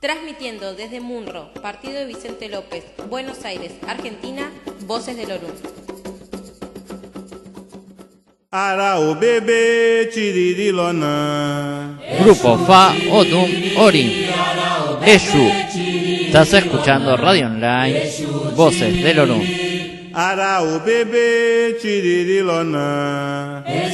Transmitiendo desde Munro, partido de Vicente López, Buenos Aires, Argentina, Voces del Orún. Ara o bebê chiririlona. Grupo Fa Odum Orin. Eshu. Estás escuchando Radio Online Voces del Orún. Ara o bebê chiririlona. Ara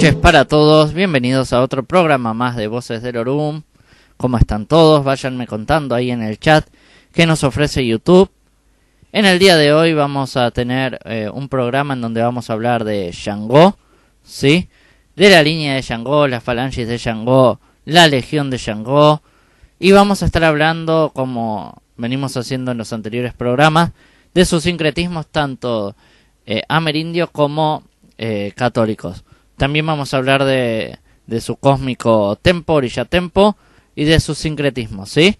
noches para todos. Bienvenidos a otro programa más de Voces del Orum. ¿Cómo están todos? Váyanme contando ahí en el chat qué nos ofrece YouTube. En el día de hoy vamos a tener eh, un programa en donde vamos a hablar de Shango, ¿sí? De la línea de Shango, las falanges de Shango, la legión de Shango. Y vamos a estar hablando, como venimos haciendo en los anteriores programas, de sus sincretismos tanto eh, amerindios como eh, católicos. También vamos a hablar de, de su cósmico tempo, orilla tempo, y de sus sincretismos, ¿sí?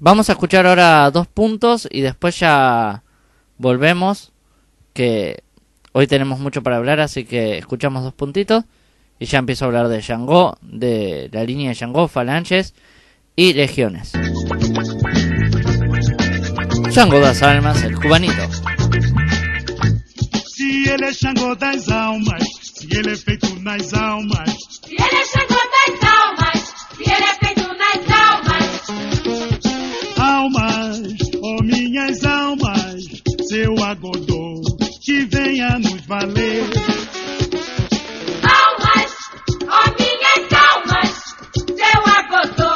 Vamos a escuchar ahora dos puntos y después ya volvemos, que hoy tenemos mucho para hablar, así que escuchamos dos puntitos y ya empiezo a hablar de Shango, de la línea de Shango, falanges y legiones. Shango das almas, el cubanito. Se ele é Xangô das almas, se ele é feito nas almas, Se ele é Xangô das almas, se ele é feito nas almas, almas, oh minhas almas, seu agodô, que venha nos valer. almas, ó minhas almas, seu agodô,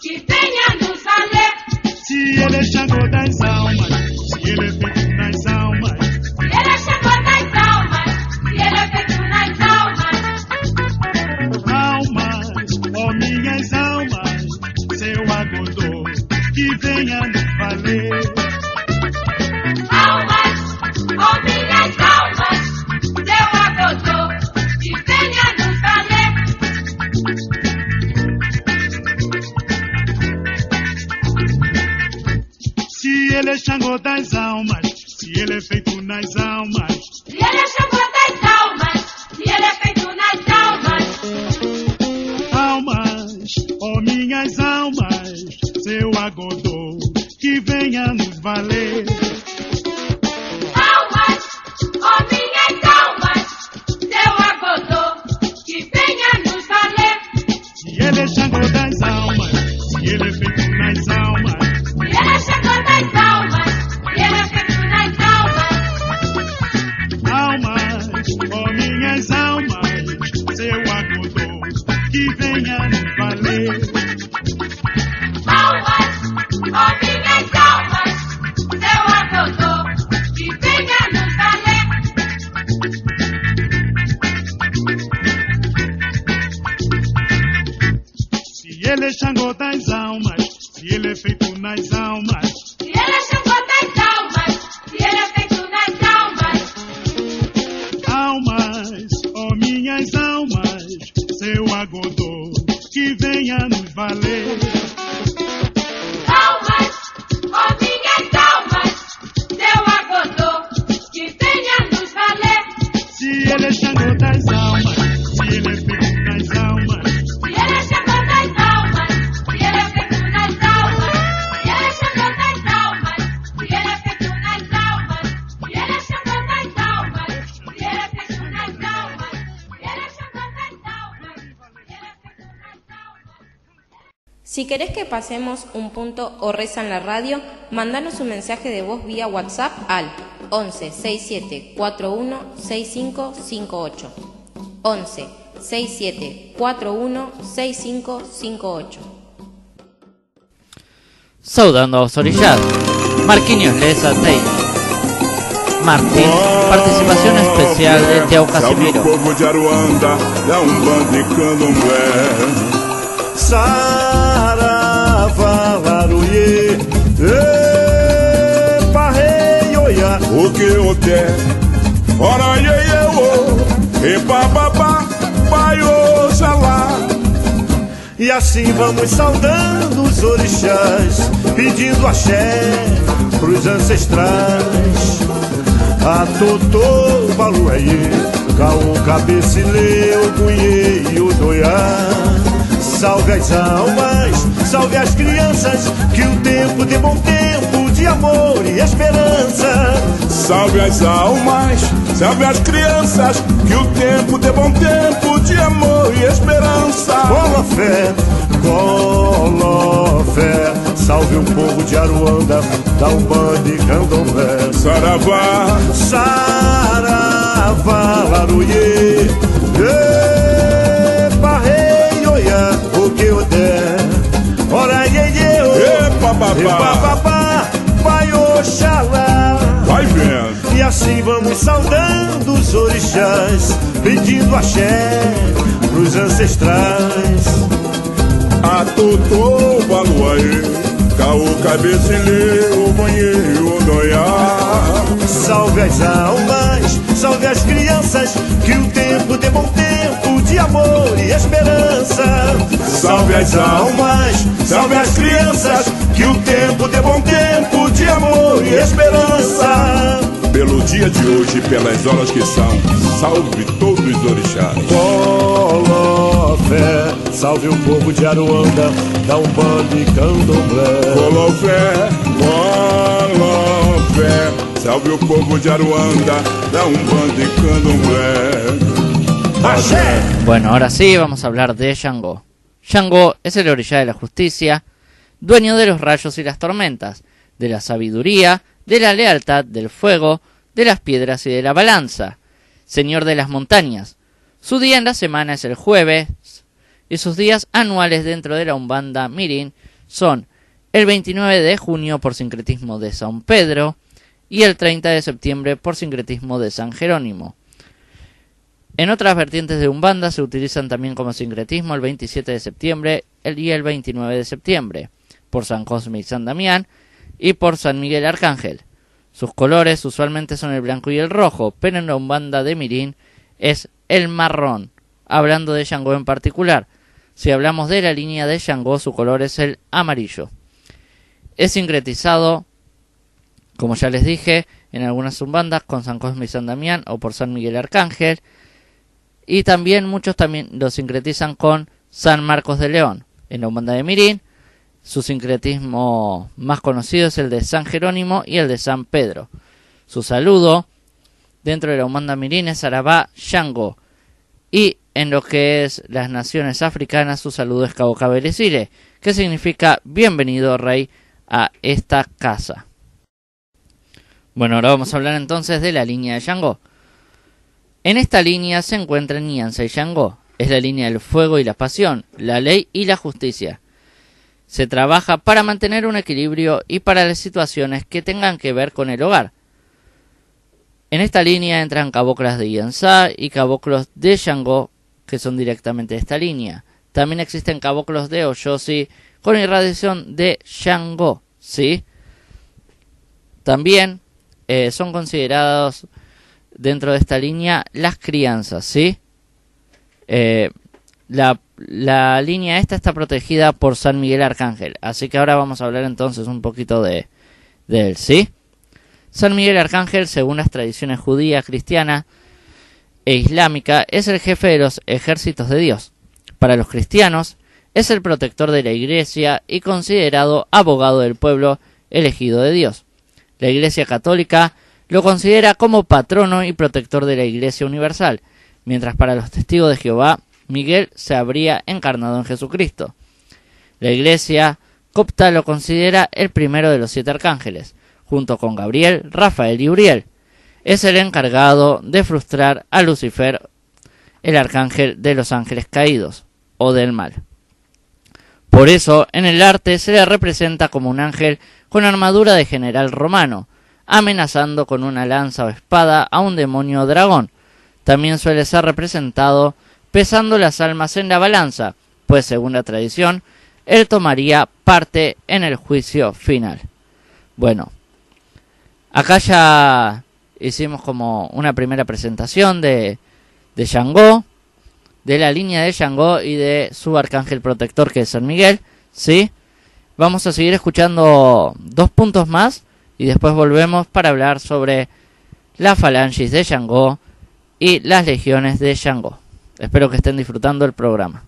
que venha nos valer. Se ele é Xangô das almas, se ele é feito é Xangô das almas, se ele é feito nas almas, Si querés que pasemos un punto o reza en la radio, mandanos un mensaje de voz vía WhatsApp al 11 67 41 6558. 11 67 41 6558. Saudando aos orillados. Marquinhos Lessa Taylor. Martín, participación especial de Teo Salve o Casimiro. povo de Aruanda, da um bando e candomblé. Saravá, laruie, parrei, oia. O que o té, ora ye ye o, e pa, pai oxalá. E assim vamos saudando os orixás, pedindo axé pros ancestrais. A Totô, Balueye, Caô, Cabecilê, o Cunhê e o Doiá. Salve as almas, salve as crianças, que o tempo dê bom tempo de amor e esperança. Salve as almas, salve as crianças, que o tempo dê bom tempo de amor e esperança. Cola fé, cola fé, salve o povo de Aruanda, da Umbanda e Candomblé. Saravá, Saravá, laruie, epa, rei, oia, o que eu der. Iê, iê, ô, epa epa, babá, babá, vai, oxalá. vai vendo. E assim vamos saudando os orixás, pedindo axé pros ancestrais. A Totô, Baluaê, Caô, Cabecilê, o banheiro, o Doiá. Salve as almas, salve as crianças, que o tempo dê bom de amor e esperança. Salve as almas, salve as crianças, que o tempo dê bom tempo de amor e esperança. Pelo dia de hoje pelas horas que são, salve todos os orixás. Cola fé, salve o povo de Aruanda, da Umbanda e Candomblé. Colofé, colofé, salve o povo de Aruanda, da Umbanda e Candomblé. Bueno, ahora sí vamos a hablar de Shango. Shango es el orilla de la justicia, dueño de los rayos y las tormentas, de la sabiduría, de la lealtad, del fuego, de las piedras y de la balanza, señor de las montañas. Su día en la semana es el jueves y sus días anuales dentro de la Umbanda Mirin son el 29 de junio por sincretismo de San Pedro y el 30 de septiembre por sincretismo de San Jerónimo. En otras vertientes de Umbanda se utilizan también como sincretismo el 27 de septiembre y el 29 de septiembre, por San Cosme y San Damián, y por San Miguel Arcángel. Sus colores usualmente son el blanco y el rojo, pero en la Umbanda de Mirín es el marrón, hablando de Shango en particular. Si hablamos de la línea de Shango, su color es el amarillo. Es sincretizado, como ya les dije, en algunas umbandas con San Cosme y San Damián o por San Miguel Arcángel, y también muchos también lo sincretizan con San Marcos de León. En la Umbanda de Mirín, su sincretismo más conocido es el de San Jerónimo y el de San Pedro. Su saludo dentro de la Umbanda Mirín es Arabá Shango. Y en lo que es las naciones africanas, su saludo es Cabo Cabelecile, que significa bienvenido rey a esta casa. Bueno, ahora vamos a hablar entonces de la línea de Shango. En esta línea se encuentran Nyanza y Shango. Es la línea del fuego y la pasión, la ley y la justicia. Se trabaja para mantener un equilibrio y para las situaciones que tengan que ver con el hogar. En esta línea entran caboclas de Yansa y caboclos de Shango, que son directamente de esta línea. También existen caboclos de Oshosi con irradiación de Shango, ¿sí? También eh, son considerados dentro de esta línea las crianzas, ¿sí? Eh, la, la línea esta está protegida por San Miguel Arcángel, así que ahora vamos a hablar entonces un poquito de, de él, ¿sí? San Miguel Arcángel, según las tradiciones judías cristianas, e islámica es el jefe de los ejércitos de Dios. Para los cristianos es el protector de la Iglesia y considerado abogado del pueblo elegido de Dios. La Iglesia católica lo considera como patrono y protector de la Iglesia universal, mientras para los testigos de Jehová Miguel se habría encarnado en Jesucristo. La Iglesia copta lo considera el primero de los siete arcángeles, junto con Gabriel, Rafael y Uriel. Es el encargado de frustrar a Lucifer, el arcángel de los ángeles caídos, o del mal. Por eso, en el arte se le representa como un ángel con armadura de general romano, amenazando con una lanza o espada a un demonio o dragón. También suele ser representado pesando las almas en la balanza, pues según la tradición, él tomaría parte en el juicio final. Bueno, acá ya hicimos como una primera presentación de, de Shango, de la línea de Shango y de su arcángel protector que es San Miguel, ¿sí? Vamos a seguir escuchando dos puntos más y después volvemos para hablar sobre la falangis de Shango y las legiones de Shango. Espero que estén disfrutando el programa.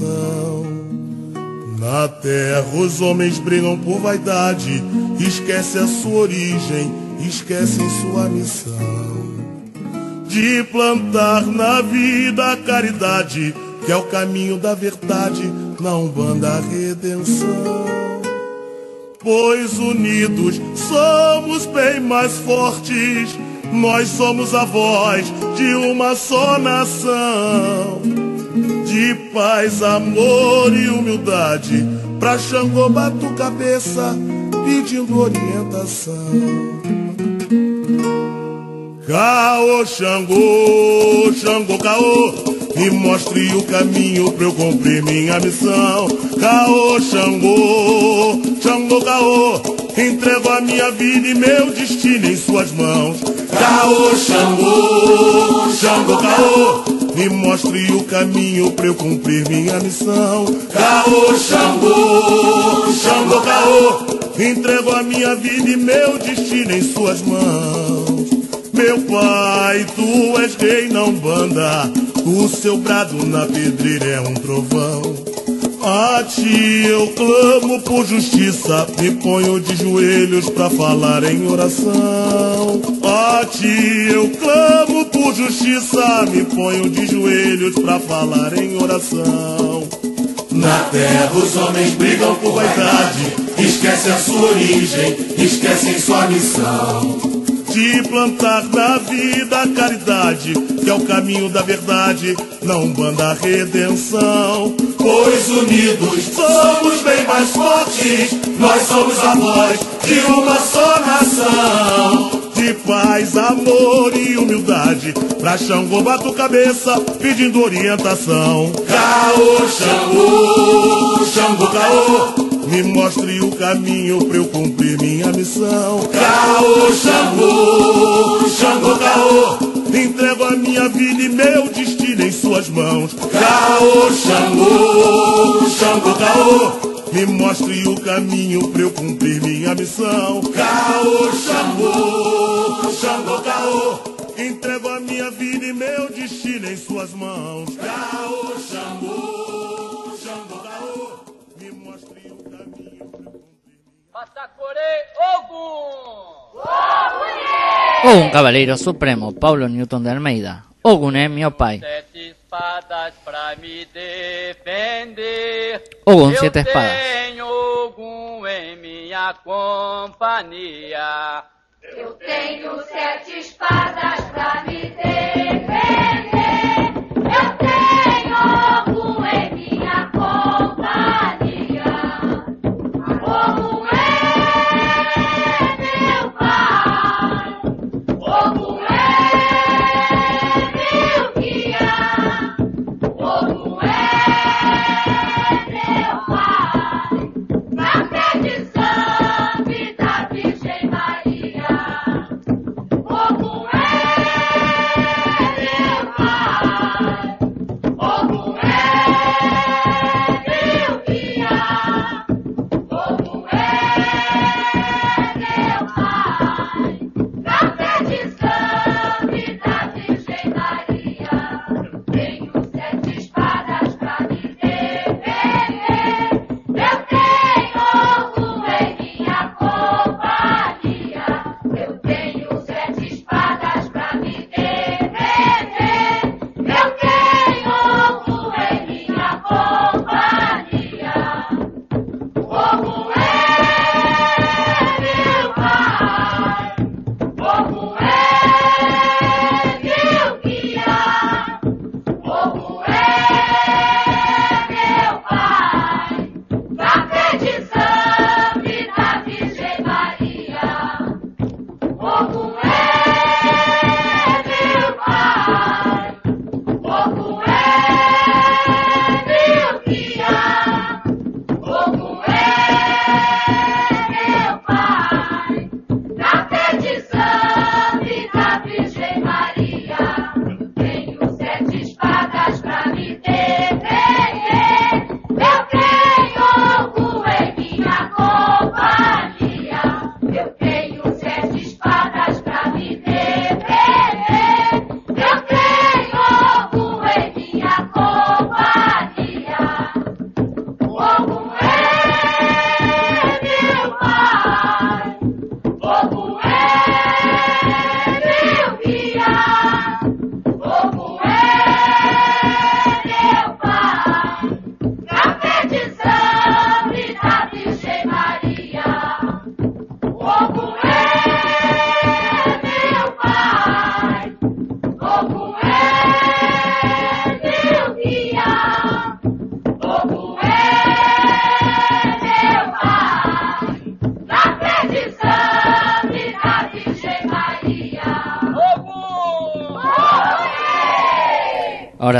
Em oração. Na terra os homens brigam por vaidade, esquece a sua origem, esquecem sua missão. De plantar na vida a caridade, que é o caminho da verdade, na Umbanda a redenção. Pois unidos somos bem mais fortes, nós somos a voz de uma só nação de paz, amor e humildade. Pra Xangô bato cabeça, pedindo orientação. Caô, Xangô, Xangô, Caô, me mostre o caminho pra eu cumprir minha missão. Caô, Xangô, Xangô, Caô, entrego a minha vida e meu destino em suas mãos. Caô, Xangô, Xangô, Caô, me mostre o caminho pra eu cumprir minha missão. Caô, Xangô, Xangô, Caô, entrego a minha vida e meu destino em suas mãos. Meu pai, tu és rei, não banda. O seu brado na pedreira é um trovão. A ti eu clamo por justiça, me ponho de joelhos pra falar em oração. A ti eu clamo por justiça, me ponho de joelhos pra falar em oração. Na terra os homens brigam por vaidade, esquecem a sua origem, esquecem sua missão. De plantar na vida a caridade, que é o caminho da verdade, não banda redenção. Pois unidos somos bem mais fortes, nós somos a voz de uma só nação. De paz, amor e humildade, pra Xangô bato cabeça, pedindo orientação. Caô, Xangô, Xangô, Caô, me mostre o caminho pra eu cumprir minha missão. Caô, Xangô, Xangô, Caô, entrego a minha vida e meu destino em suas mãos. Caô, Xangô, Xangô, Caô, me mostre o caminho pra eu cumprir minha missão. Caô, Xangô, Xangô, Caô, entrego a minha vida e meu destino em suas mãos. Caô, Xangô, cumprir. O un caballero supremo, Pablo Newton de Almeida. Ogune Miopai. espadas pra me defender. Ogum, Eu siete espadas. tenho Ogum em minha companhia. Eu tenho sete espadas pra me defender. Eu tenho algum em minha companhia. Como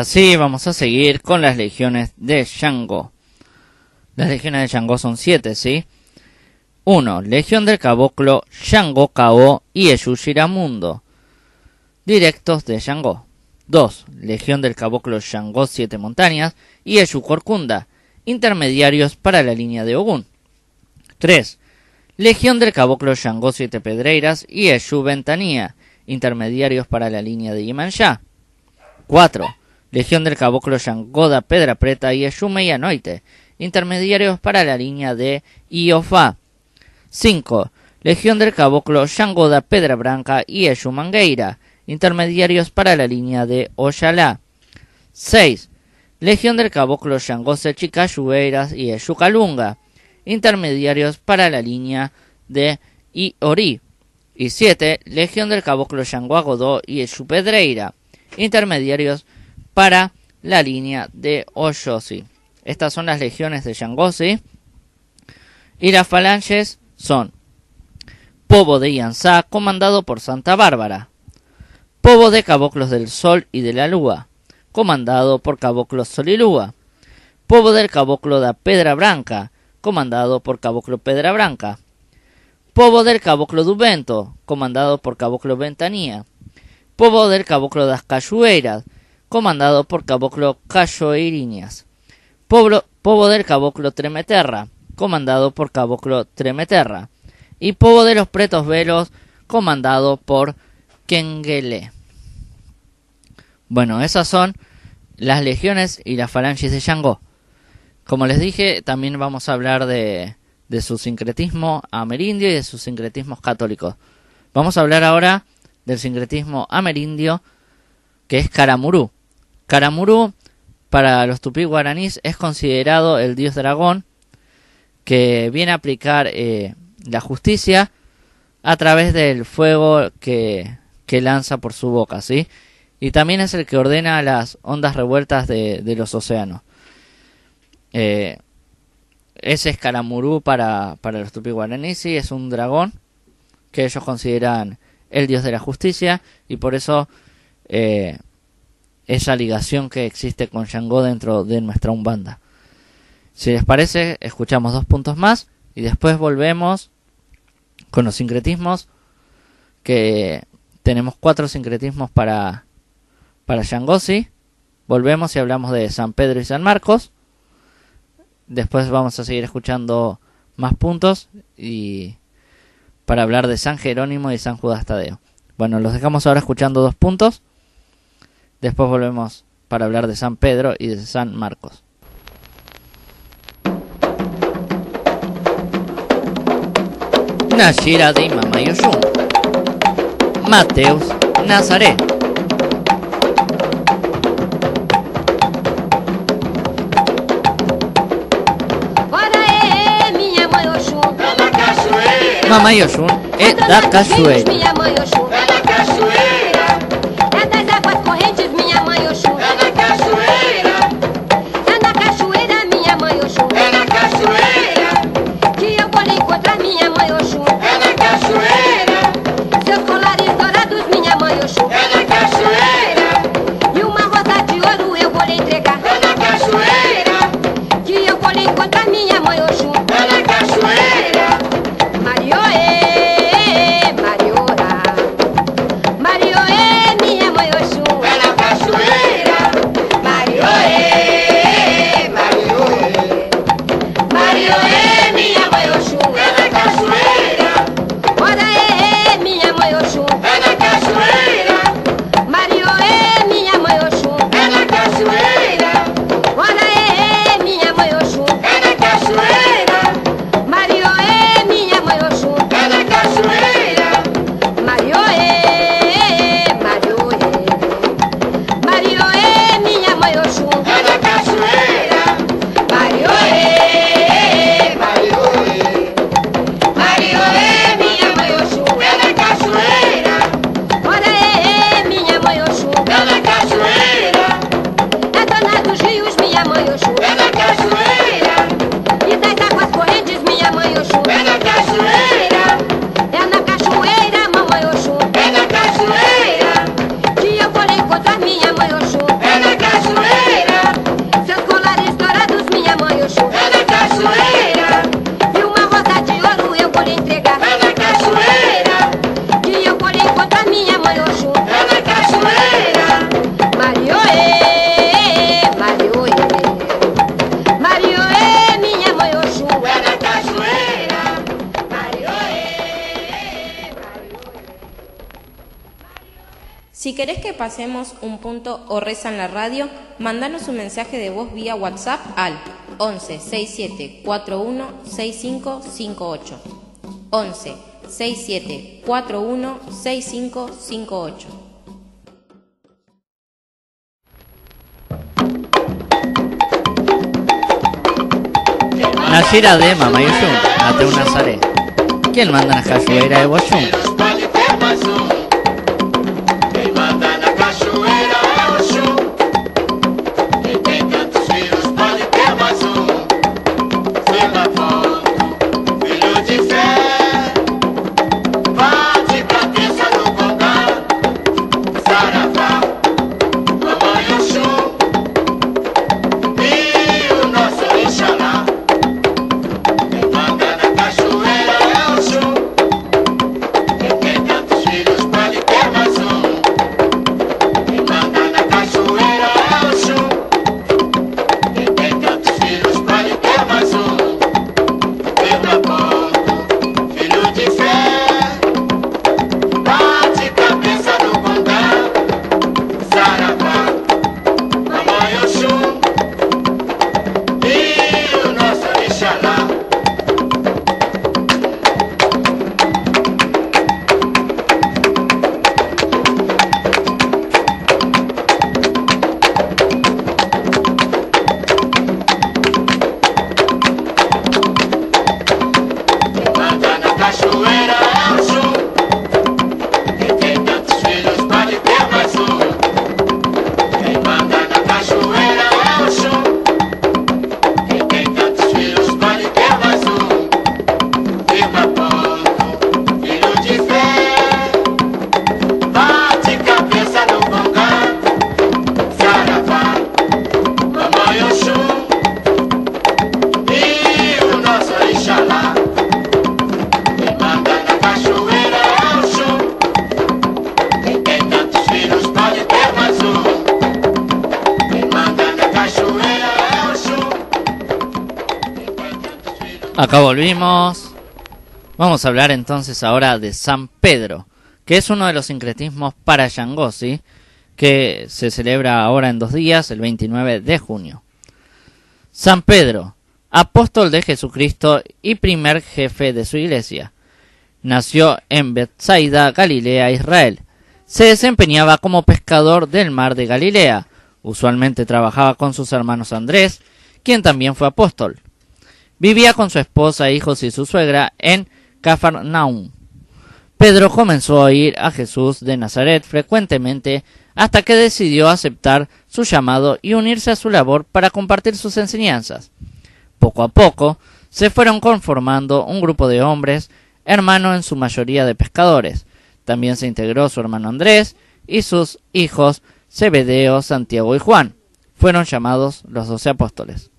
Sí, vamos a seguir con las legiones de Shango. Las legiones de Shango son siete, ¿sí? 1. Legión del Caboclo, Shango Kao y Eshu Shiramundo. Directos de Shango. 2. Legión del Caboclo Shango Siete Montañas y Eshu Corcunda. Intermediarios para la línea de Ogun. 3. Legión del Caboclo Shango Siete Pedreiras y Eshu Ventanía. Intermediarios para la línea de Yimansha. 4. Legión del Caboclo Shangoda Pedra Preta y Eshu Meyanoite. Intermediarios para la línea de Iofa. 5. Legión del Caboclo Shangoda Pedra Branca y Eshu Mangueira. Intermediarios para la línea de Oyalá. 6. Legión del Caboclo Shangose Chicayueiras y Eshu Calunga. Intermediarios para la línea de Iori. Y 7. Legión del Caboclo Shanguagodó y Eshu Pedreira. Intermediarios para la línea de Oyosi. Estas son las legiones de Shangosi. Y las falanges son Pobo de Yansá, comandado por Santa Bárbara. Pobo de Caboclos del Sol y de la Lua, comandado por Caboclos Sol y Lua. Pobo del Caboclo da Pedra Branca, comandado por Caboclo Pedra Branca. Pobo del Caboclo do Vento, comandado por Caboclo Ventanía. Pobo del Caboclo das Cajueiras, comandado por Caboclo Cachoeiriñas. Pobo, Pobo del Caboclo Tremeterra, comandado por Caboclo Tremeterra. Y Pobo de los Pretos Velos, comandado por Kengele. Bueno, esas son las legiones y las falanges de Shango. Como les dije, también vamos a hablar de, de su sincretismo amerindio y de sus sincretismos católicos. Vamos a hablar ahora del sincretismo amerindio, que es Karamurú. Caramurú, para los tupí guaraníes, es considerado el dios dragón que viene a aplicar eh, la justicia a través del fuego que, lanza por su boca, ¿sí? Y también es el que ordena las ondas revueltas de, los océanos. Eh, ese es Caramurú para, para los tupí guaraníes, sí, es un dragón que ellos consideran el dios de la justicia y por eso eh, esa ligación que existe con Shango dentro de nuestra Umbanda. Si les parece, escuchamos dos puntos más y después volvemos con los sincretismos que tenemos cuatro sincretismos para para Shangosi. Volvemos y hablamos de San Pedro y San Marcos. Después vamos a seguir escuchando más puntos y para hablar de San Jerónimo y San Judas Tadeo. Bueno, los dejamos ahora escuchando dos puntos. Después volvemos para hablar de San Pedro y de San Marcos. Nashira de Mama Yoshun. Mateus Nazaré. Ora é, minha mãe Oxum. Mama Yoshun é da Rios, pasemos un punto o reza en la radio, mandanos un mensaje de voz vía WhatsApp al 11 67 41 6558. 11 67 41 6558. Nashira de Mama Yoshun, Mateu Nazaré. ¿Quién manda é o Vamos a hablar entonces ahora de San Pedro, que es uno de los sincretismos para Yangosi, que se celebra ahora en dos días, el 29 de junio. San Pedro, apóstol de Jesucristo y primer jefe de su iglesia. Nació en Bethsaida, Galilea, Israel. Se desempeñaba como pescador del mar de Galilea. Usualmente trabajaba con sus hermanos Andrés, quien también fue apóstol. Vivía con su esposa, hijos y su suegra en Cafarnaum. Pedro comenzó a ir a Jesús de Nazaret frecuentemente hasta que decidió aceptar su llamado y unirse a su labor para compartir sus enseñanzas. Poco a poco se fueron conformando un grupo de hombres, hermano en su mayoría de pescadores. También se integró su hermano Andrés y sus hijos Zebedeo, Santiago y Juan. Fueron llamados los doce apóstoles.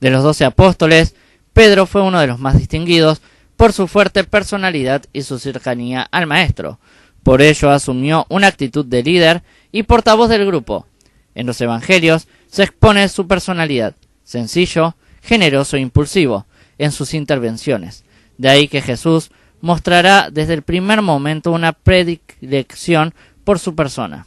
De los doce apóstoles, Pedro fue uno de los más distinguidos por su fuerte personalidad y su cercanía al maestro. Por ello asumió una actitud de líder y portavoz del grupo. En los evangelios se expone su personalidad, sencillo, generoso e impulsivo, en sus intervenciones. De ahí que Jesús mostrará desde el primer momento una predilección por su persona.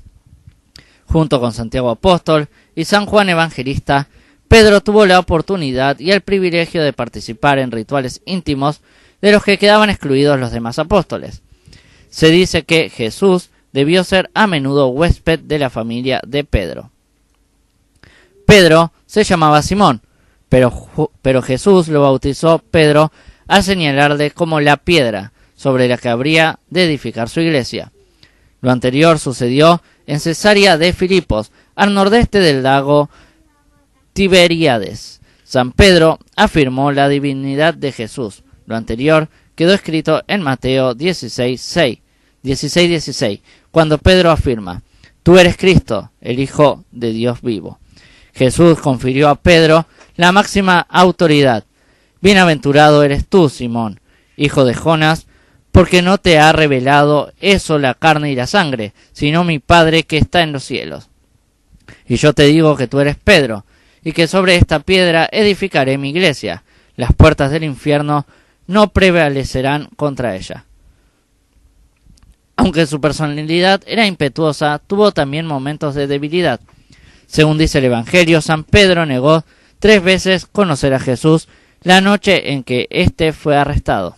Junto con Santiago Apóstol y San Juan Evangelista, Pedro tuvo la oportunidad y el privilegio de participar en rituales íntimos de los que quedaban excluidos los demás apóstoles. Se dice que Jesús debió ser a menudo huésped de la familia de Pedro. Pedro se llamaba Simón, pero, Jesús lo bautizó Pedro al señalarle como la piedra sobre la que habría de edificar su iglesia. Lo anterior sucedió en Cesarea de Filipos, al nordeste del lago Tiberíades. San Pedro afirmó la divinidad de Jesús. Lo anterior quedó escrito en Mateo 16, 6, 16, 16, cuando Pedro afirma, Tú eres Cristo, el Hijo de Dios vivo. Jesús confirió a Pedro la máxima autoridad. Bienaventurado eres tú, Simón, hijo de Jonas, porque no te ha revelado eso la carne y la sangre, sino mi Padre que está en los cielos. Y yo te digo que tú eres Pedro, y que sobre esta piedra edificaré mi iglesia. Las puertas del infierno no prevalecerán contra ella. Aunque su personalidad era impetuosa, tuvo también momentos de debilidad. Según dice el Evangelio, San Pedro negó tres veces conocer a Jesús la noche en que éste fue arrestado,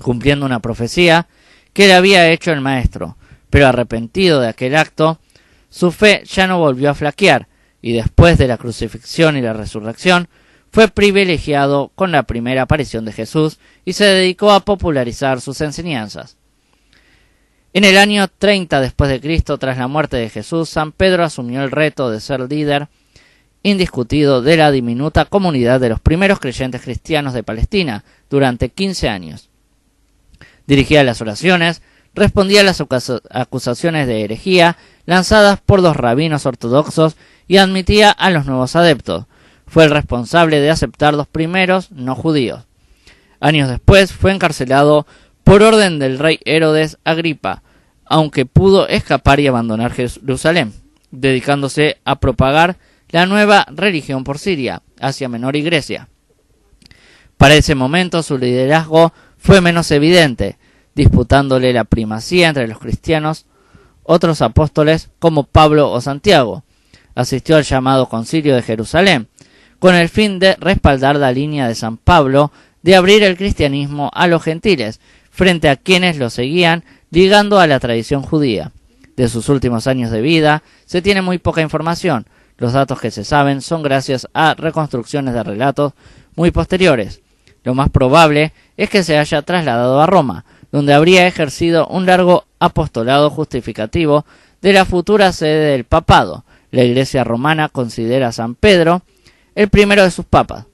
cumpliendo una profecía que le había hecho el Maestro. Pero arrepentido de aquel acto, su fe ya no volvió a flaquear, y después de la crucifixión y la resurrección, fue privilegiado con la primera aparición de Jesús y se dedicó a popularizar sus enseñanzas. En el año 30 después de Cristo, tras la muerte de Jesús, San Pedro asumió el reto de ser líder indiscutido de la diminuta comunidad de los primeros creyentes cristianos de Palestina durante 15 años. Dirigía las oraciones, respondía a las acusaciones de herejía lanzadas por los rabinos ortodoxos y admitía a los nuevos adeptos. Fue el responsable de aceptar los primeros no judíos. Años después fue encarcelado por orden del rey Herodes Agripa, aunque pudo escapar y abandonar Jerusalén, dedicándose a propagar la nueva religión por Siria, Asia Menor y Grecia. Para ese momento su liderazgo fue menos evidente, disputándole la primacía entre los cristianos otros apóstoles como Pablo o Santiago. Asistió al llamado concilio de Jerusalén, con el fin de respaldar la línea de San Pablo de abrir el cristianismo a los gentiles, frente a quienes lo seguían, ligando a la tradición judía. De sus últimos años de vida se tiene muy poca información. Los datos que se saben son gracias a reconstrucciones de relatos muy posteriores. Lo más probable es que se haya trasladado a Roma, donde habría ejercido un largo apostolado justificativo de la futura sede del papado. La Iglesia romana considera a San Pedro el primero de sus papas.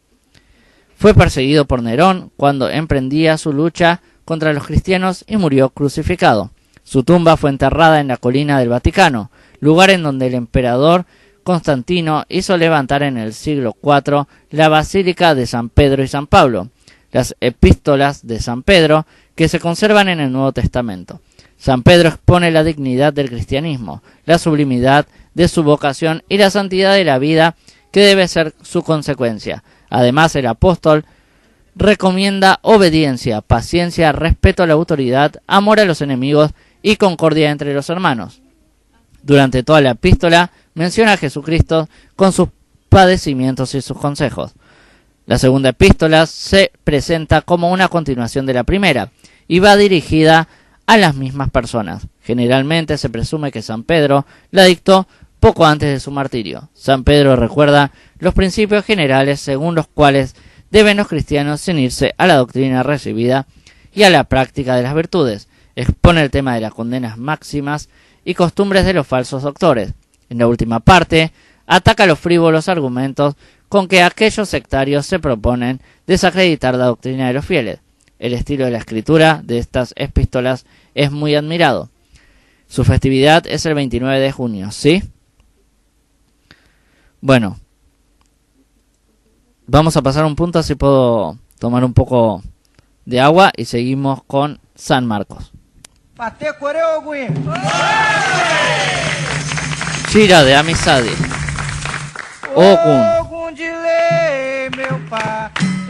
Fue perseguido por Nerón cuando emprendía su lucha contra los cristianos y murió crucificado. Su tumba fue enterrada en la colina del Vaticano, lugar en donde el emperador Constantino hizo levantar en el siglo IV la Basílica de San Pedro y San Pablo, las epístolas de San Pedro que se conservan en el Nuevo Testamento. San Pedro expone la dignidad del cristianismo, la sublimidad de su vocación y la santidad de la vida que debe ser su consecuencia. Además, el apóstol recomienda obediencia, paciencia, respeto a la autoridad, amor a los enemigos y concordia entre los hermanos. Durante toda la epístola menciona a Jesucristo con sus padecimientos y sus consejos. La segunda epístola se presenta como una continuación de la primera y va dirigida a las mismas personas. Generalmente se presume que San Pedro la dictó poco antes de su martirio. San Pedro recuerda los principios generales según los cuales deben los cristianos ceñirse a la doctrina recibida y a la práctica de las virtudes. Expone el tema de las condenas máximas y costumbres de los falsos doctores. En la última parte, ataca los frívolos argumentos con que aquellos sectarios se proponen desacreditar la doctrina de los fieles. El estilo de la escritura de estas epístolas es muy admirado. Su festividad es el 29 de junio, ¿sí? Bueno, vamos a pasar un punto así puedo tomar un poco de agua y seguimos con San Marcos. Shira de Amizade. Ogun.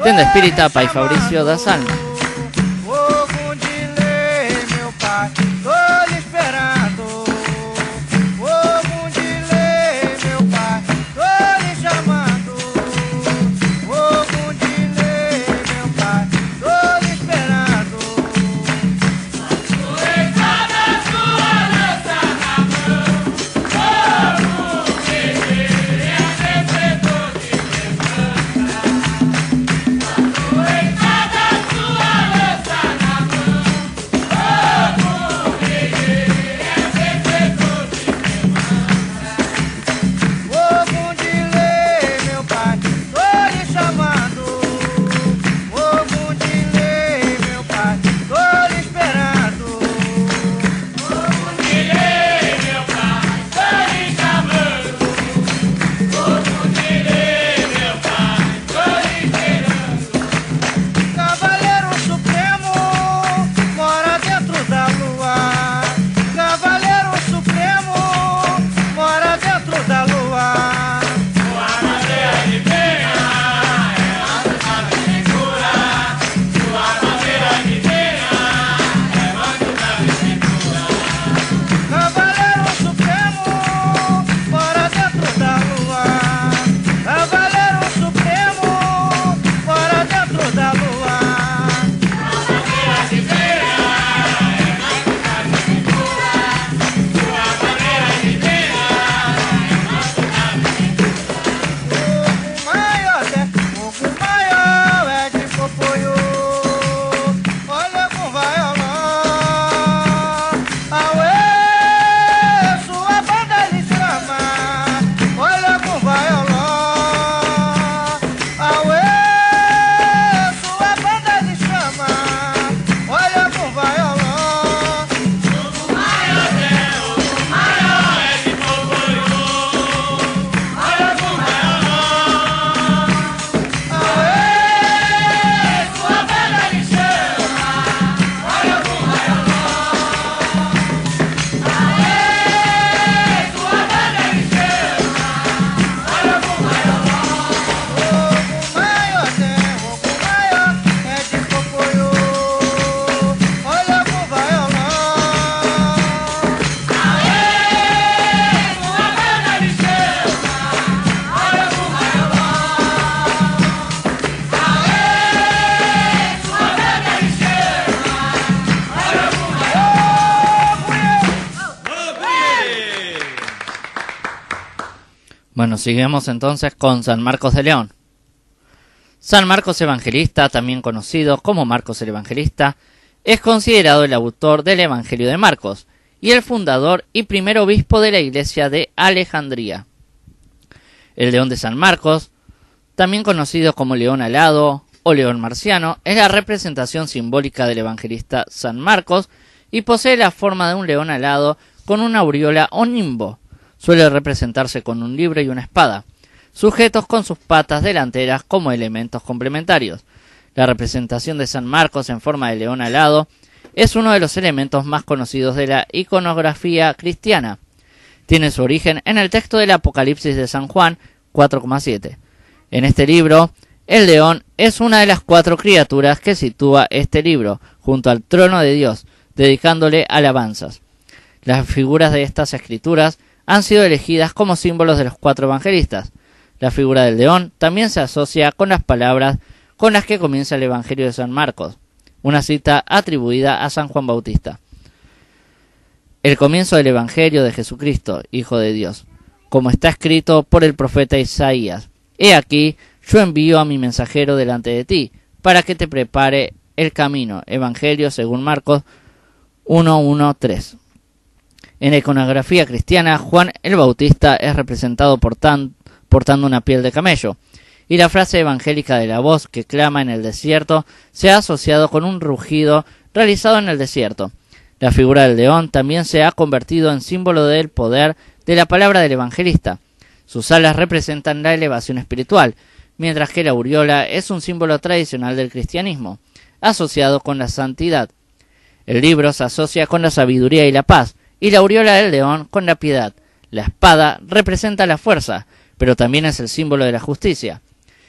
Tenda Espírita Pai Fabricio da Salma. Bueno, entonces con San Marcos de León. San Marcos Evangelista, también conocido como Marcos el Evangelista, es considerado el autor del Evangelio de Marcos y el fundador y primer obispo de la iglesia de Alejandría. El león de San Marcos, también conocido como león alado o león marciano, es la representación simbólica del evangelista San Marcos y posee la forma de un león alado con una aureola o nimbo. Suele representarse con un libro y una espada, sujetos con sus patas delanteras como elementos complementarios. La representación de San Marcos en forma de león alado es uno de los elementos más conocidos de la iconografía cristiana. Tiene su origen en el texto del Apocalipsis de San Juan 4,7. En este libro, El león es una de las cuatro criaturas que sitúa este libro junto al trono de Dios, dedicándole alabanzas. Las figuras de estas escrituras han sido elegidas como símbolos de los cuatro evangelistas. La figura del león también se asocia con las palabras con las que comienza el Evangelio de San Marcos, una cita atribuida a San Juan Bautista. El comienzo del Evangelio de Jesucristo, Hijo de Dios, como está escrito por el profeta Isaías. He aquí, yo envío a mi mensajero delante de ti, para que te prepare el camino. Evangelio según Marcos 1.1.3. En la iconografía cristiana, Juan el Bautista es representado portan- portando una piel de camello, y la frase evangélica de la voz que clama en el desierto se ha asociado con un rugido realizado en el desierto. La figura del león también se ha convertido en símbolo del poder de la palabra del evangelista. Sus alas representan la elevación espiritual, mientras que la aureola es un símbolo tradicional del cristianismo, asociado con la santidad. El libro se asocia con la sabiduría y la paz, y la aureola del león con la piedad. La espada representa la fuerza, pero también es el símbolo de la justicia.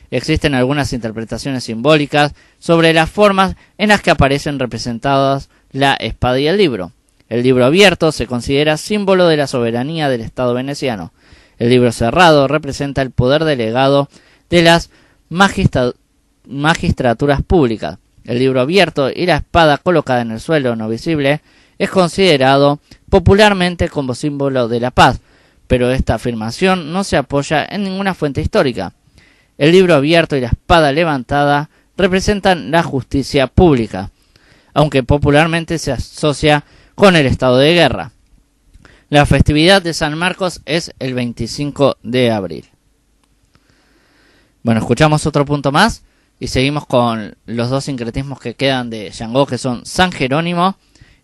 Existen algunas interpretaciones simbólicas sobre las formas en las que aparecen representadas la espada y el libro. El libro abierto se considera símbolo de la soberanía del Estado veneciano. El libro cerrado representa el poder delegado de las magistra- magistraturas públicas. El libro abierto y la espada colocada en el suelo no visible es considerado popularmente como símbolo de la paz, pero esta afirmación no se apoya en ninguna fuente histórica. El libro abierto y la espada levantada representan la justicia pública, aunque popularmente se asocia con el estado de guerra. La festividad de San Marcos es el 25 de abril. Bueno, escuchamos otro punto más y seguimos con los dos sincretismos que quedan de Shango, que son San Jerónimo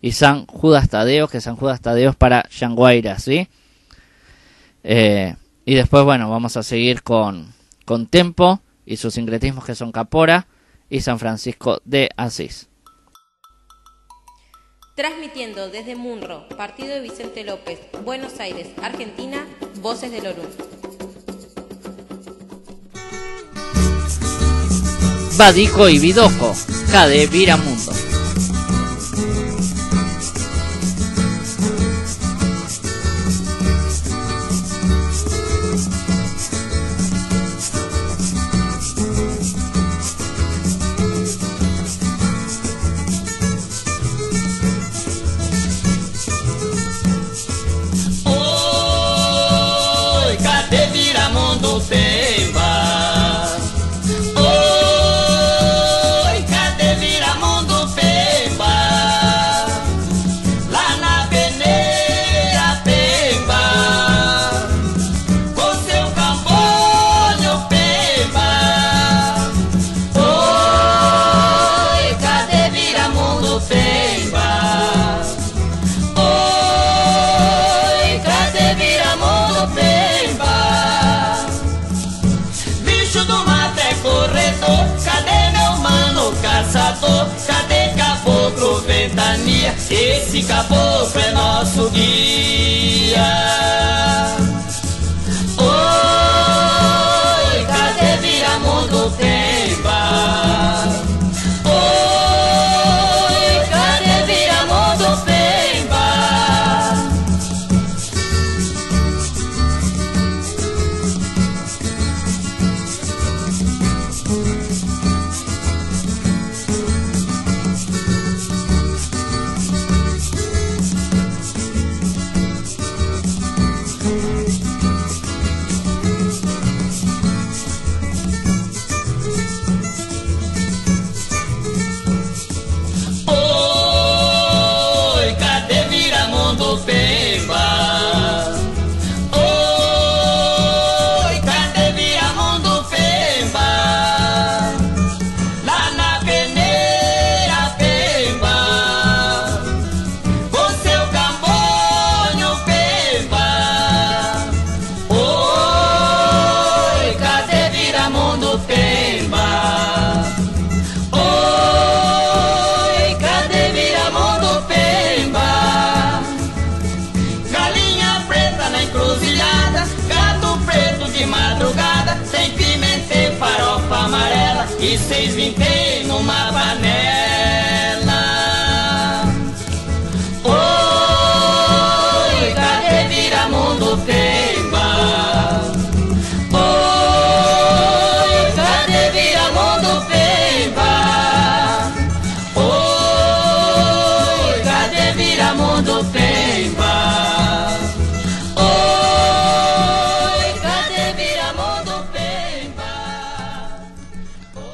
y San Judas Tadeo, que San Judas Tadeo es para Yanguaira, ¿sí? Eh, y después, bueno, vamos a seguir con, con Tempo y sus sincretismos que son Capora y San Francisco de Asís. Transmitiendo desde Munro, partido de Vicente López, Buenos Aires, Argentina, Voces del Orún. Badico y Bidoco, Cade Viramundo. Caboclo é nosso guia.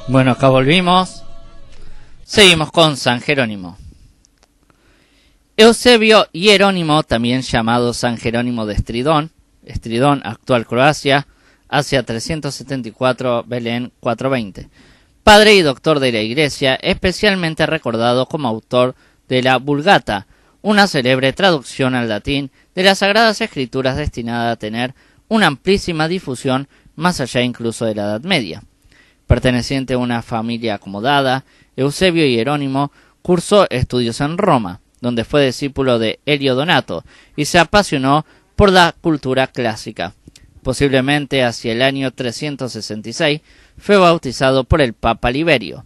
Bueno, acá volvimos. Seguimos con San Jerónimo. Eusebio Hierónimo, también llamado San Jerónimo de Estridón, Estridón, actual Croacia, hacia 374, Belén 420. Padre y doctor de la Iglesia, especialmente recordado como autor de la Vulgata, una célebre traducción al latín de las Sagradas Escrituras destinada a tener una amplísima difusión más allá incluso de la Edad Media. Perteneciente a una familia acomodada, Eusebio Hierónimo cursó estudios en Roma, donde fue discípulo de Helio Donato y se apasionó por la cultura clásica. Posiblemente hacia el año 366 fue bautizado por el Papa Liberio.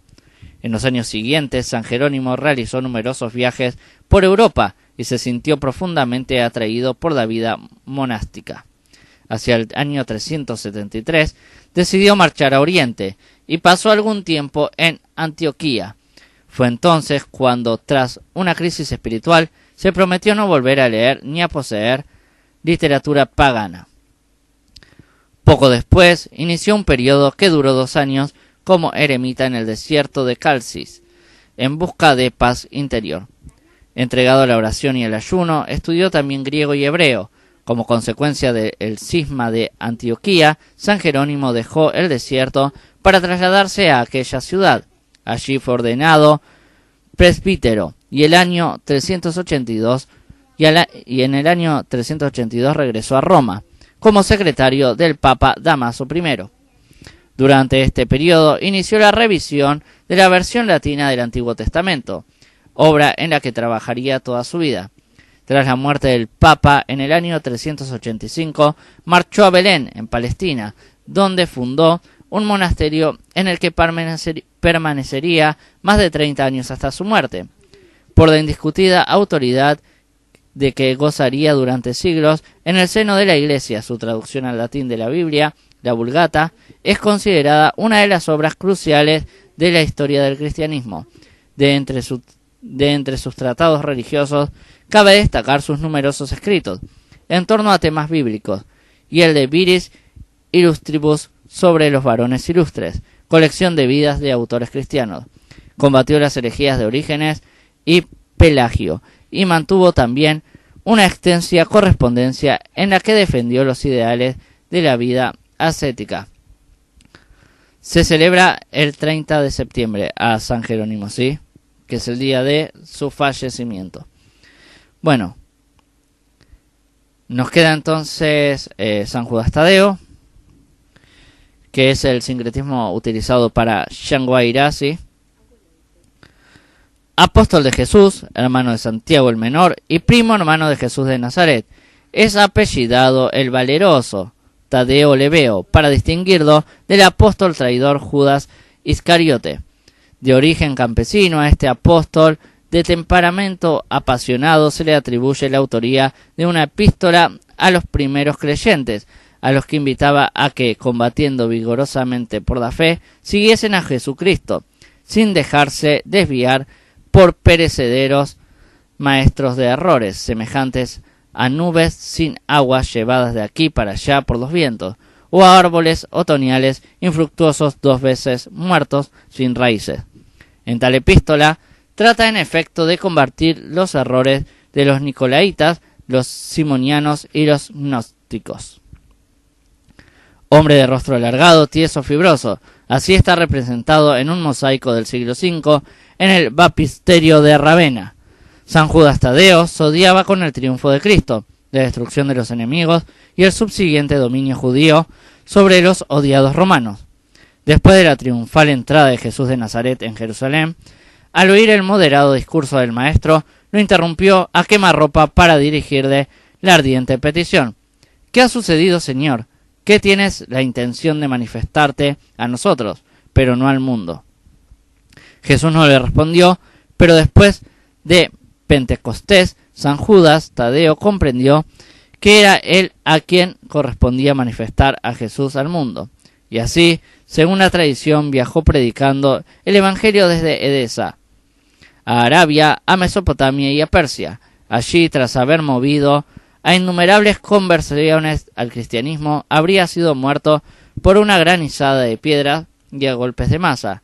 En los años siguientes, San Jerónimo realizó numerosos viajes por Europa y se sintió profundamente atraído por la vida monástica. Hacia el año 373 decidió marchar a Oriente y pasó algún tiempo en Antioquía. Fue entonces cuando, tras una crisis espiritual, se prometió no volver a leer ni a poseer literatura pagana. Poco después, inició un periodo que duró dos años como eremita en el desierto de Calcis, en busca de paz interior. Entregado a la oración y el ayuno, estudió también griego y hebreo. Como consecuencia del cisma de Antioquía, San Jerónimo dejó el desierto para trasladarse a aquella ciudad. Allí fue ordenado presbítero y el año 382 y, y en el año 382 regresó a Roma como secretario del Papa Damaso I. Durante este periodo inició la revisión de la versión latina del Antiguo Testamento, obra en la que trabajaría toda su vida. Tras la muerte del Papa en el año 385, marchó a Belén, en Palestina, donde fundó un monasterio en el que permanecer- permanecería más de 30 años hasta su muerte. Por la indiscutida autoridad de que gozaría durante siglos en el seno de la Iglesia, su traducción al latín de la Biblia, la Vulgata, es considerada una de las obras cruciales de la historia del cristianismo. De entre, su- de entre sus tratados religiosos, cabe destacar sus numerosos escritos en torno a temas bíblicos y el de Viris Illustribus sobre los varones ilustres, colección de vidas de autores cristianos. Combatió las herejías de Orígenes y Pelagio y mantuvo también una extensa correspondencia en la que defendió los ideales de la vida ascética. Se celebra el 30 de septiembre a San Jerónimo, ¿sí? Que es el día de su fallecimiento. Bueno, nos queda entonces eh, San Judas Tadeo, que es el sincretismo utilizado para Shanguairasi. Apóstol de Jesús, hermano de Santiago el Menor y primo hermano de Jesús de Nazaret. Es apellidado el Valeroso, Tadeo Leveo, para distinguirlo del apóstol traidor Judas Iscariote. De origen campesino, a este apóstol de temperamento apasionado se le atribuye la autoría de una epístola a los primeros creyentes, a los que invitaba a que, combatiendo vigorosamente por la fe, siguiesen a Jesucristo, sin dejarse desviar por perecederos maestros de errores, semejantes a nubes sin agua llevadas de aquí para allá por los vientos, o a árboles otoñales infructuosos dos veces muertos sin raíces. En tal epístola trata en efecto de combatir los errores de los nicolaitas, los simonianos y los gnósticos. Hombre de rostro alargado, tieso, fibroso, así está representado en un mosaico del siglo V en el Bapisterio de Ravenna. San Judas Tadeo odiaba con el triunfo de Cristo, la destrucción de los enemigos y el subsiguiente dominio judío sobre los odiados romanos. Después de la triunfal entrada de Jesús de Nazaret en Jerusalén, al oír el moderado discurso del maestro, lo interrumpió a quemarropa para dirigirle la ardiente petición. ¿Qué ha sucedido, Señor? ¿Qué tienes la intención de manifestarte a nosotros? pero no al mundo. Jesús no le respondió, pero después de Pentecostés, San Judas Tadeo comprendió que era él a quien correspondía manifestar a Jesús al mundo. Y así, según la tradición, viajó predicando el Evangelio desde Edesa, a Arabia, a Mesopotamia y a Persia. Allí, tras haber movido a innumerables conversiones al cristianismo, habría sido muerto por una granizada de piedras y a golpes de masa.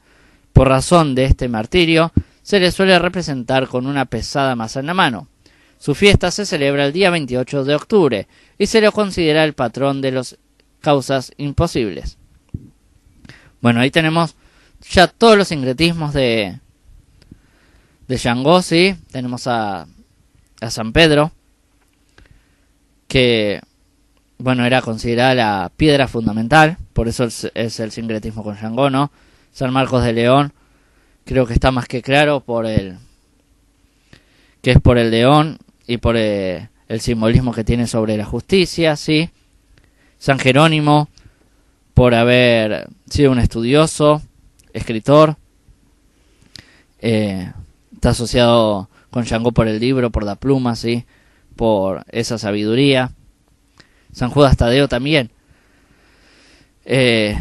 Por razón de este martirio, se le suele representar con una pesada masa en la mano. Su fiesta se celebra el día 28 de octubre y se le considera el patrón de las causas imposibles. Bueno, ahí tenemos ya todos los sincretismos de, de sí. Tenemos a, a San Pedro, que, bueno, era considerada la piedra fundamental, por eso es, es el sincretismo con Shango, ¿no? San Marcos de León, creo que está más que claro por el que es por el león y por eh, el simbolismo que tiene sobre la justicia, sí. San Jerónimo por haber sido un estudioso, escritor, eh, está asociado con Shango por el libro, por la pluma, sí, por esa sabiduría. San Judas Tadeo también eh,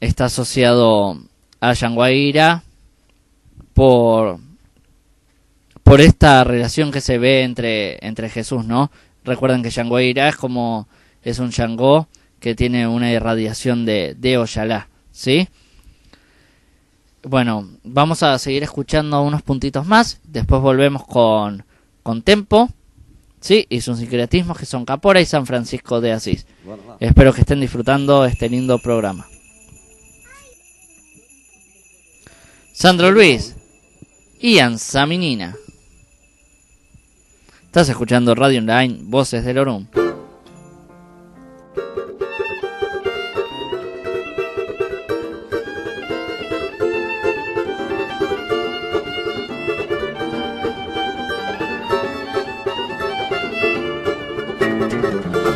está asociado a Yanguaira por por esta relación que se ve entre entre Jesús, ¿no? Recuerden que Yanguaira es como es un Shango que tiene una irradiación de de Oyalá, ¿sí? Bueno, vamos a seguir escuchando unos puntitos más, después volvemos con con Tempo, ¿sí? Y sus sincretismos que son Capora y San Francisco de Asís. Espero que estén disfrutando este lindo programa. Sandro Luis y Ansaminina. Estás escuchando Radio Online, Voces del Orum.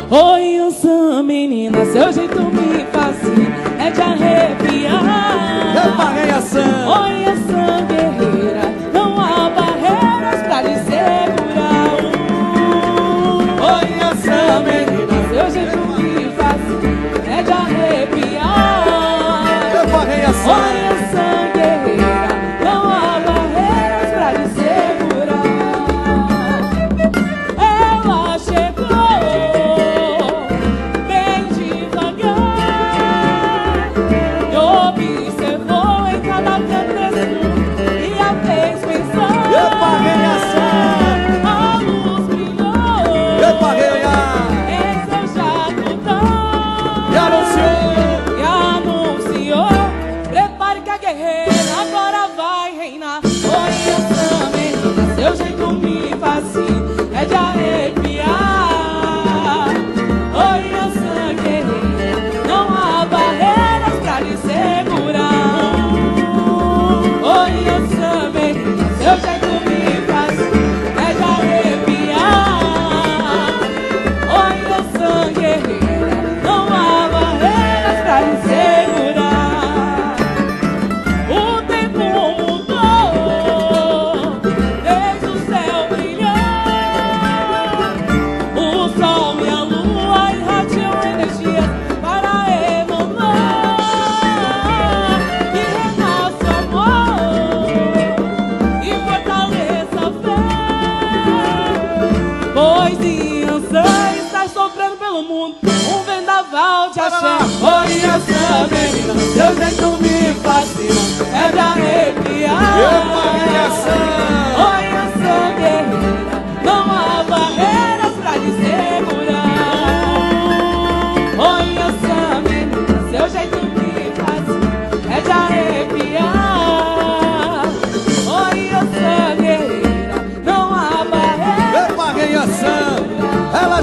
Oi, eu sou menina, seu jeito me fascina, é de arrepiar. Epa, reiação! Oi, eu sou guerreira, não há barreiras pra lhe segurar. Oi, eu sou menina,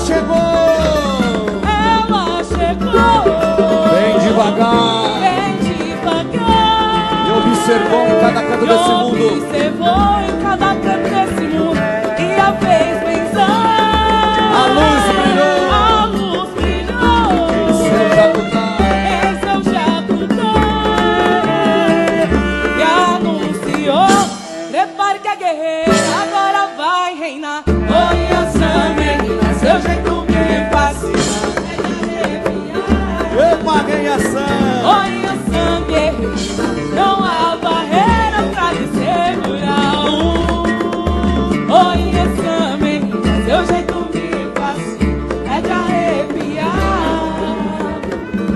chegou! ela chegou Bem devagar! bem devagar E observou em cada canto e desse mundo observou em cada canto desse mundo e a fez Epa, ganhação! Oi, essa guerreira, não há barreira pra lhe segurar. Oi, essa menina, seu jeito me fascina. É de arrepiar.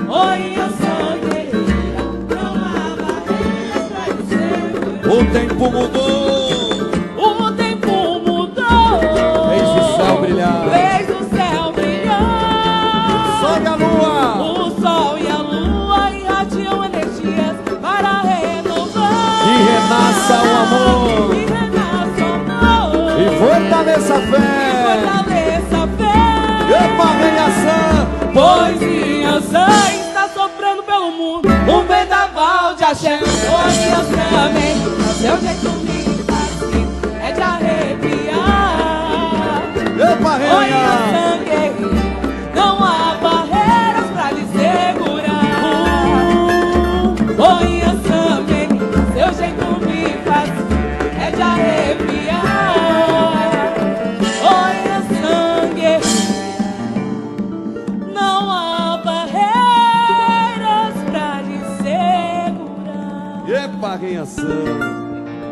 Oi, essa guerreira, não há barreira pra lhe segurar. O tempo mudou! fortaleça o amor. E fortaleça a fé. Epa, minha sã. Pois minha sã está soprando pelo mundo. Um vendaval de axé. Pois minha sã, amém. Seu jeito lindo assim, é de arrepiar. Epa, rainha. Pois minha. Ganhação!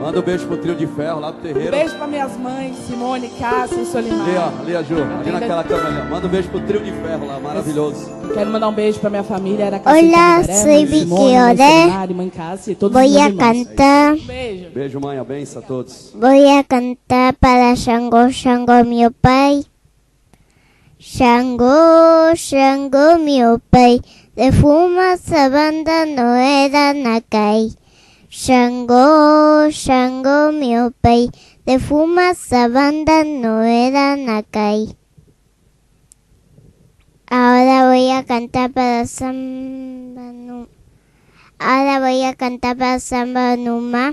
Manda um beijo pro trio de ferro lá do terreiro. Beijo pra minhas mães, Simone, Cássio e Solimar. Ali, ó, ali, ó, Ju, ali naquela câmera ali, ó. Manda um beijo pro trio de ferro lá, maravilhoso. Quero mandar um beijo pra minha família. Era Hola, soy Vicky Ore. mãe Cássia e todos os a irmãos. cantar, Beijo. Beijo, mãe, a benção a todos. voy a cantar para Xangô, Xangô, meu pai. Xangô, Xangô, meu pai, de fuma essa banda não era na cai. Xangô, meu pai, de fuma essa banda não era na cai. Ahora voy a cantar para Samba Ahora voy a cantar para Samba Numa.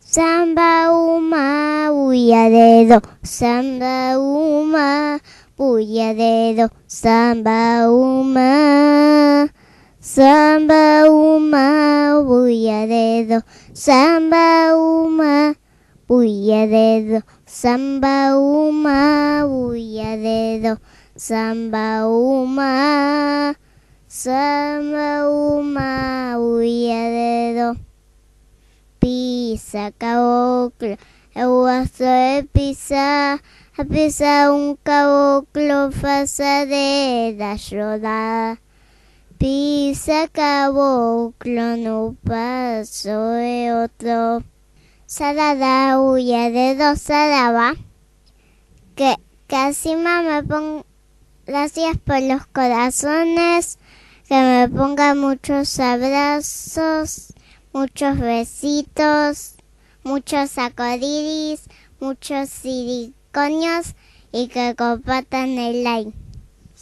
Samba uma, buiadedo, samba uma, buiadedo, samba uma. Samba uma buia dedo, samba uma buia dedo, samba uma buia dedo, samba uma samba uma buia dedo. Pisa caboclo, eu gosto de pisar, a pisar un um caboclo faça de da rodada. Pisa, caboclo, no paso de otro. Sarada, huya de dos saraba. Que casi me ponga, gracias por los corazones, que me ponga muchos abrazos muchos besitos, muchos sacodiris, muchos siliconios y que compartan el like.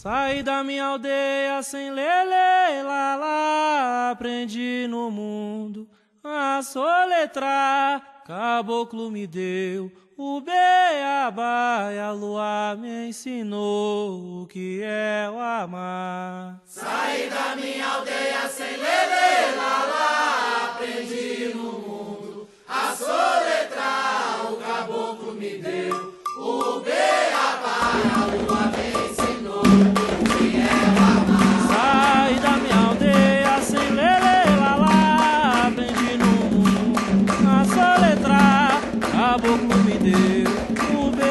Saí da minha aldeia sem lele, lá, lá, aprendi no mundo a soletrar. Caboclo me deu o beabá e a lua me ensinou o que é o amar. Saí da minha aldeia sem lele, lá, lá, aprendi no mundo a soletrar. O caboclo me deu o beabá, a lua me Caboclo me deu o beabá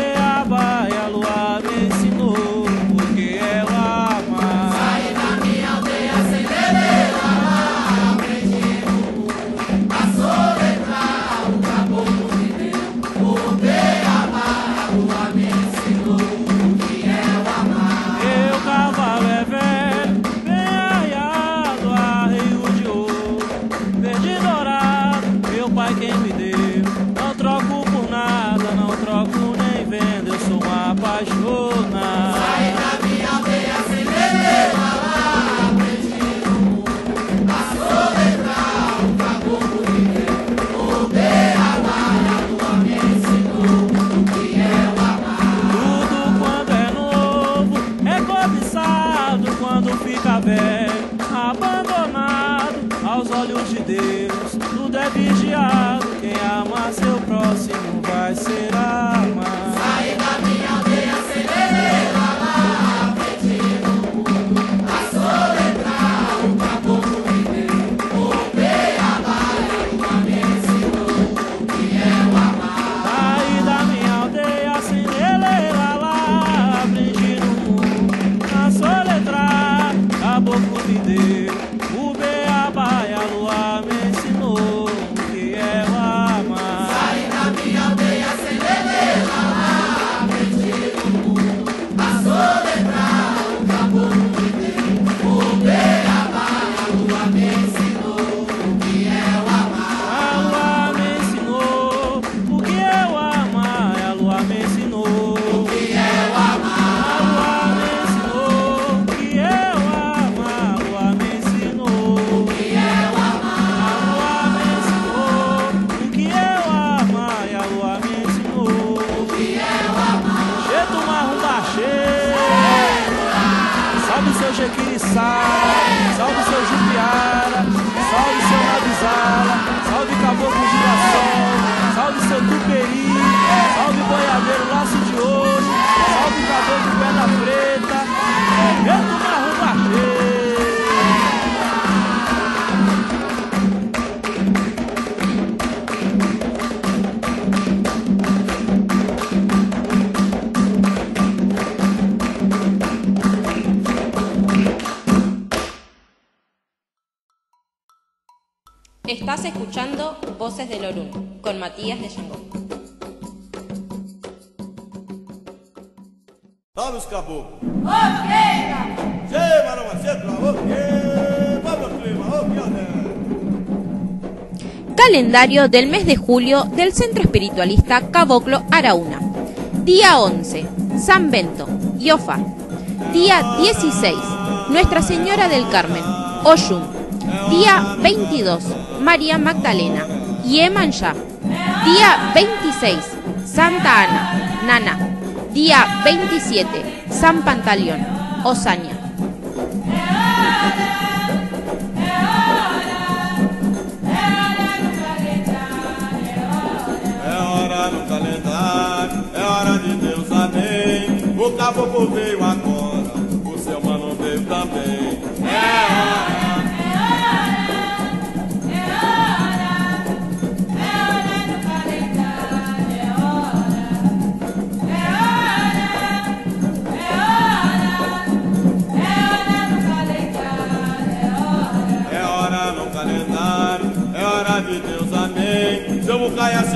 Os caboclos. Che. Pablo Clima, ok, Calendario del mes de julio del Centro Espiritualista Caboclo Araúna. Día 11, San Bento, Iofa. Día 16, Nuestra Señora del Carmen, Oyun. Día 22, María Magdalena, Yemanjá. Día 26, Santa Ana, Nana. Día 27, San Pantaleón, Osaña. É hora no calendário, é hora de Deus, amém. O caboclo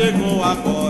chegou agora,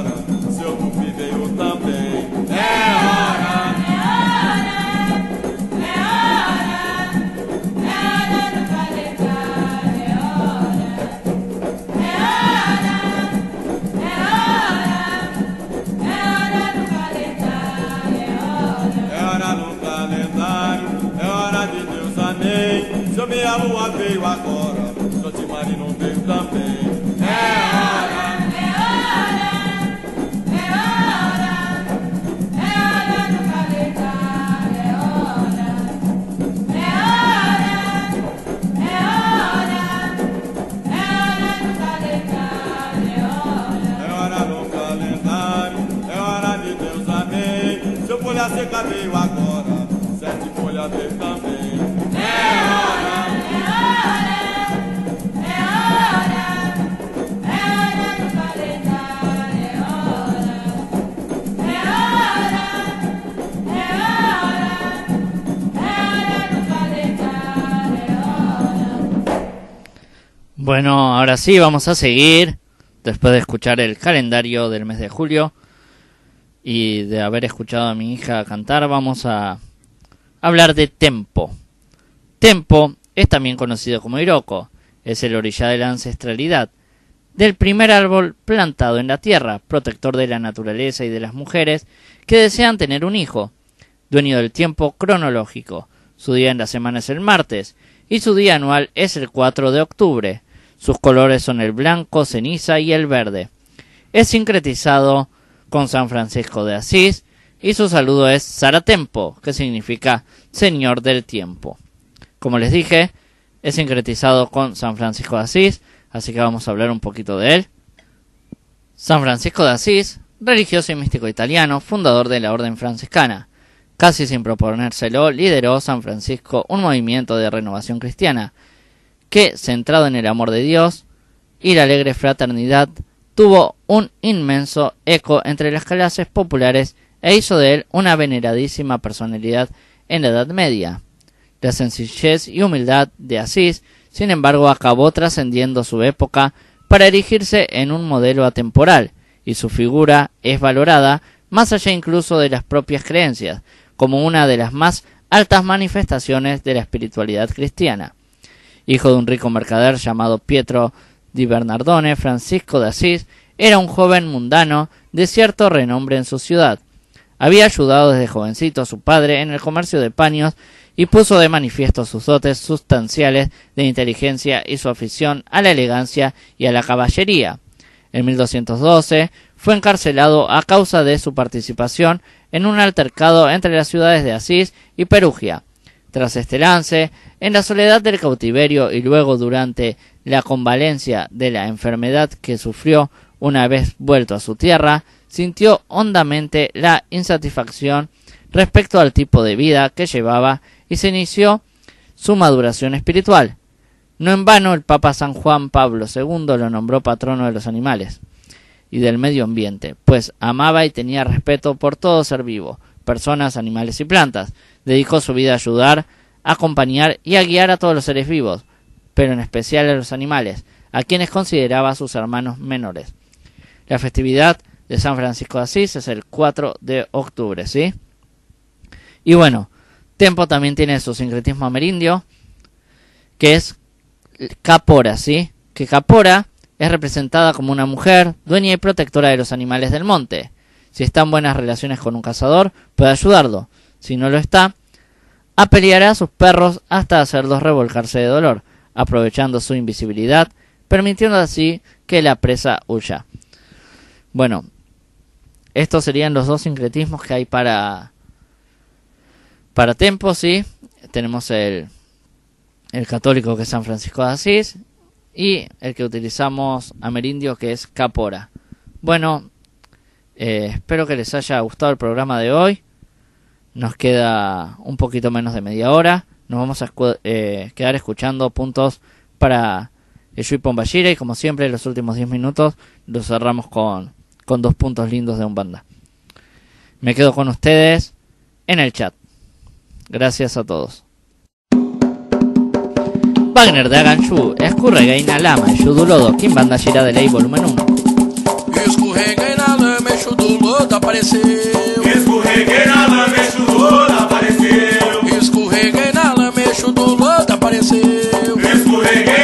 Bueno, ahora sí, vamos a seguir. Después de escuchar el calendario del mes de julio y de haber escuchado a mi hija cantar, vamos a hablar de tempo. Tempo es también conocido como Iroko. Es el orilla de la ancestralidad, del primer árbol plantado en la tierra, protector de la naturaleza y de las mujeres que desean tener un hijo, dueño del tiempo cronológico. Su día en la semana es el martes y su día anual es el 4 de octubre. Sus colores son el blanco, ceniza y el verde. Es sincretizado con San Francisco de Asís y su saludo es Saratempo, que significa Señor del Tiempo. Como les dije, es sincretizado con San Francisco de Asís, así que vamos a hablar un poquito de él. San Francisco de Asís, religioso y místico italiano, fundador de la Orden Franciscana. Casi sin proponérselo, lideró San Francisco un movimiento de renovación cristiana, que, centrado en el amor de Dios y la alegre fraternidad, tuvo un inmenso eco entre las clases populares e hizo de él una veneradísima personalidad en la Edad Media. La sencillez y humildad de Asís, sin embargo, acabó trascendiendo su época para erigirse en un modelo atemporal, y su figura es valorada más allá incluso de las propias creencias, como una de las más altas manifestaciones de la espiritualidad cristiana. Hijo de un rico mercader llamado Pietro di Bernardone, Francisco de Asís era un joven mundano de cierto renombre en su ciudad. Había ayudado desde jovencito a su padre en el comercio de paños y puso de manifiesto sus dotes sustanciales de inteligencia y su afición a la elegancia y a la caballería. En 1212 fue encarcelado a causa de su participación en un altercado entre las ciudades de Asís y Perugia. Tras este lance, en la soledad del cautiverio y luego durante la convalencia de la enfermedad que sufrió una vez vuelto a su tierra, sintió hondamente la insatisfacción respecto al tipo de vida que llevaba y se inició su maduración espiritual. No en vano el Papa San Juan Pablo II lo nombró patrono de los animales y del medio ambiente, pues amaba y tenía respeto por todo ser vivo, personas, animales y plantas. Dedicó su vida a ayudar, a acompañar y a guiar a todos los seres vivos, pero en especial a los animales, a quienes consideraba sus hermanos menores. La festividad de San Francisco de Asís es el 4 de octubre, ¿sí? Y bueno, Tempo también tiene su sincretismo amerindio, que es Capora, ¿sí? Que Capora es representada como una mujer, dueña y protectora de los animales del monte. Si está en buenas relaciones con un cazador, puede ayudarlo. Si no lo está, apeleará a sus perros hasta hacerlos revolcarse de dolor, aprovechando su invisibilidad, permitiendo así que la presa huya. Bueno, estos serían los dos sincretismos que hay para para Tempo, sí. Tenemos el el católico que es San Francisco de Asís y el que utilizamos amerindio que es Capora. Bueno, eh, espero que les haya gustado el programa de hoy. Nos queda un poquito menos de media hora. Nos vamos a escu- eh, quedar escuchando puntos para el Shui Pombashira y como siempre los últimos 10 minutos los cerramos con, con dos puntos lindos de un banda. Me quedo con ustedes en el chat. Gracias a todos. Wagner de Aganshu, escurregueina lama, Yudulodo, Kim Banda Gira de Ley Volumen 1. Escorreguei na lama, eixo do lodo apareceu. Escorreguei na lama, eixo do lodo apareceu. Escorreguei na apareceu. Escorreguei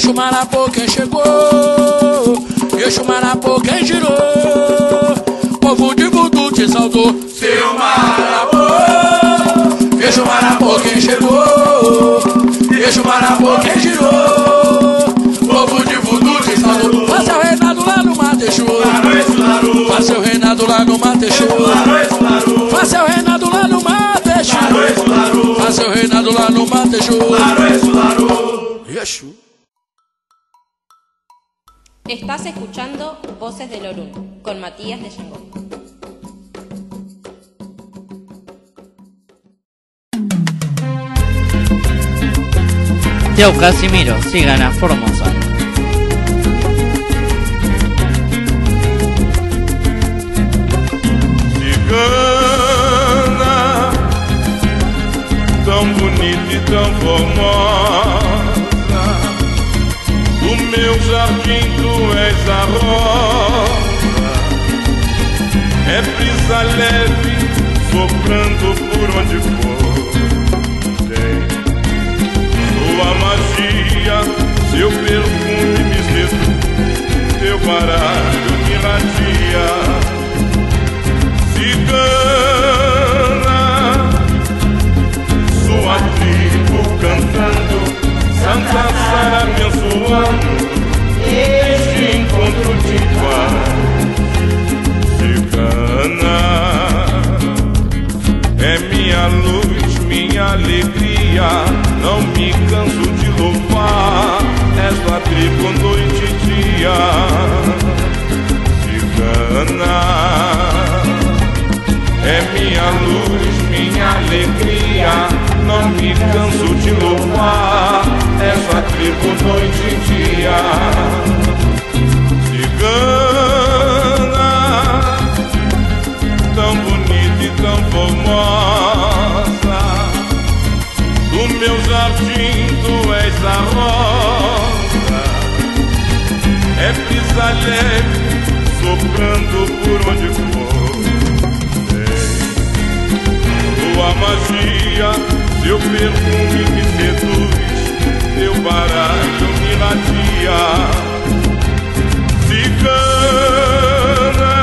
Eixo Marabô, quem chegou? Eixo Marabô, quem girou? Povo de voodoo te saudou, seu Marabô. Eixo Marabô, quem chegou? Eixo Marabô, quem girou? Povo de voodoo te saudou. Faça o reinado lá no Mateixu. Faça o reinado lá no Mateixu. Faça o reinado lá no Mateixu. Faça o reinado lá no Mateixu. Exu. Estás escuchando Voces del Orún con Matías de Yangó. Tiao Casimiro, sigan a Formosa. Cigana, tão bonita e tão formosa. Meu jardim tu és a rosa. É brisa leve, soprando por onde for. Tem sua magia, seu perfume me seduz, teu baralho me radia. Cigana, sua tribo cantando, Santa Sara abençoando, este encontro de paz. Cigana, é minha luz, minha alegria, não me canso de louvar esta tribo noite e dia. Cigana. Minha luz, minha alegria. Não me canso de louvar essa tribo noite e dia. Cigana, tão bonita e tão formosa. Do meu jardim tu és a rosa. É brisa soprando por onde for. Magia, seu perfume me seduz, teu baralho me radia. Cigana,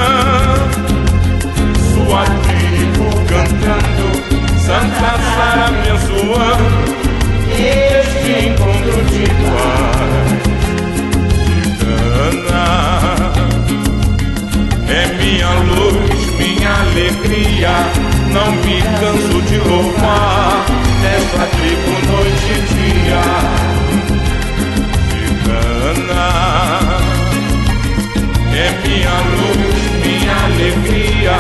sua tribo cantando, Santa Sara abençoando, este encontro Não me canso de louvar esta tribo noite e dia. Cigana, é minha luz, minha alegria.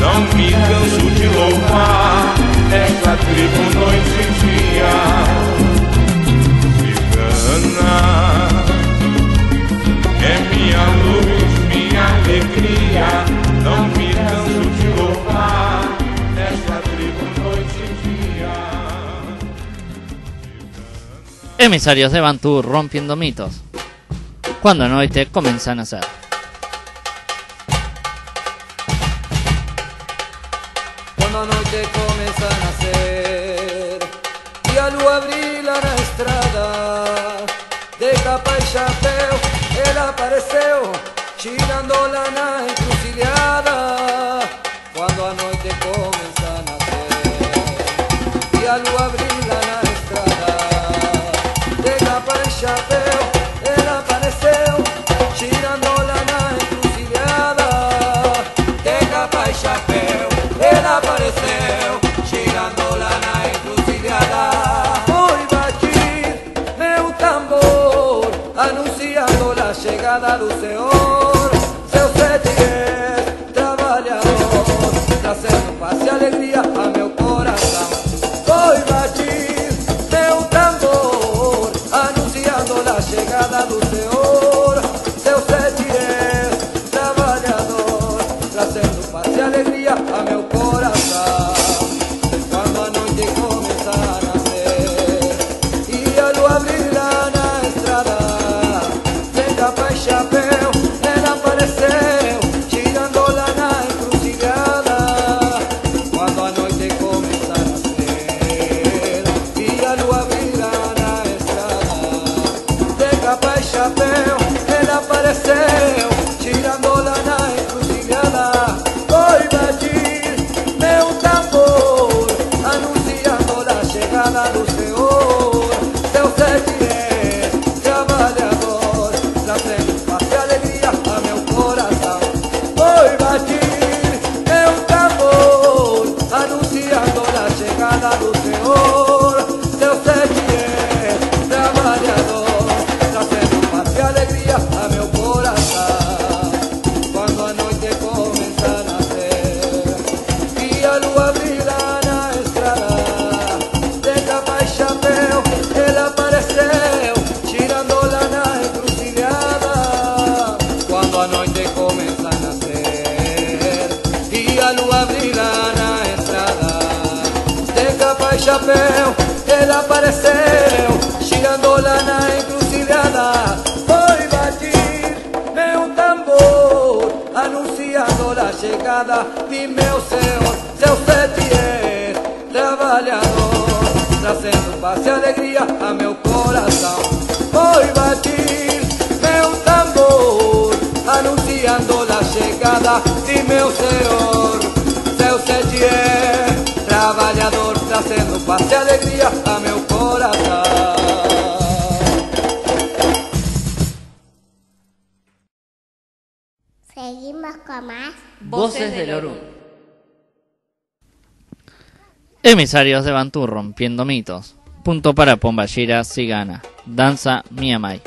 Não me canso de louvar esta tribo noite e dia. Cigana, é minha luz, minha alegria. Não me canso de louvar emisarios de Bantú rompiendo mitos. Cuando anoche este, comienzan a ser. chapéu, ele apareceu, chegando lá na encruzilhada. Foi batir meu tambor, anunciando oh a chegada de meu senhor, seu setier, trabalhador, trazendo paz e alegria a meu coração. Foi batir meu tambor, anunciando a chegada oh de meu senhor, seu setier. trazendo paz e alegria a meu coração. Seguimos con más Voces de Orú. Emisarios de Bantú rompiendo mitos. Punto para Pomballera, Cigana, Danza, Miamay.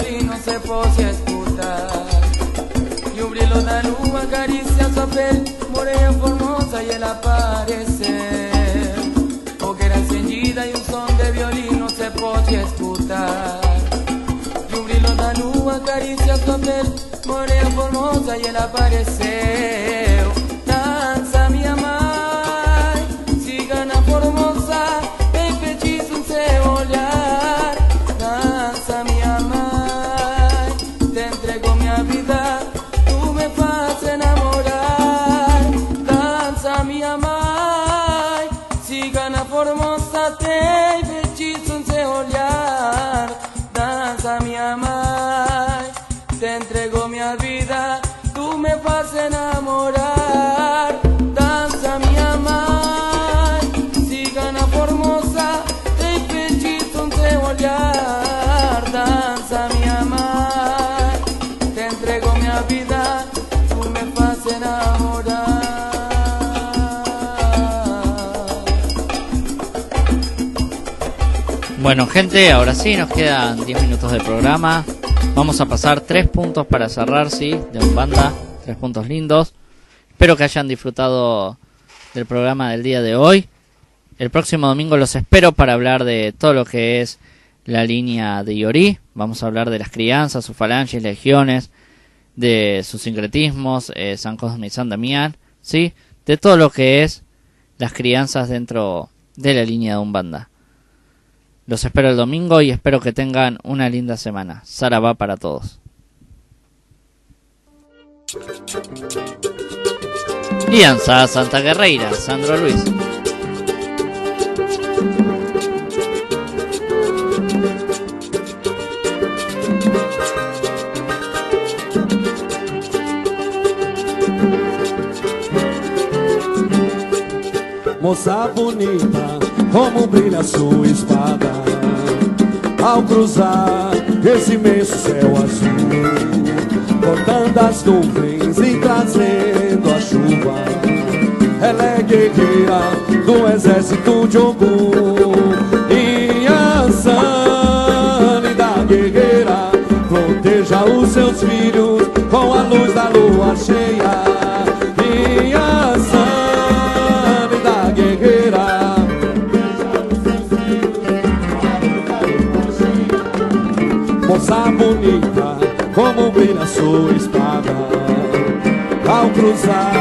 violino se pose a escuchar. Y un brillo de acaricia su piel Morena formosa y el aparecer. Hoguera encendida y un son de violino se pose a escuchar. Y un brillo de luz acaricia su piel Morena formosa y el aparecer. Bueno, gente, ahora sí, nos quedan 10 minutos de programa. Vamos a pasar tres puntos para cerrar, sí, de un banda. Tres puntos lindos. Espero que hayan disfrutado del programa del día de hoy. El próximo domingo los espero para hablar de todo lo que es la línea de Iori. Vamos a hablar de las crianzas, sus falanges, legiones, de sus sincretismos, eh, San Cosme y San Damián, ¿sí? De todo lo que es las crianzas dentro de la línea de Umbanda. Los espero el domingo y espero que tengan una linda semana. Sara va para todos. Alianza Santa Guerreira, Sandro Luis. Moça bonita, como brilha sua espada. Ao cruzar esse imenso céu azul Cortando as nuvens e trazendo a chuva. Ela é guerreira do exército de Ogum E a sânida guerreira Proteja os seus filhos com a luz da lua cheia Moça bonita, como brilha sua espada. Ao cruzar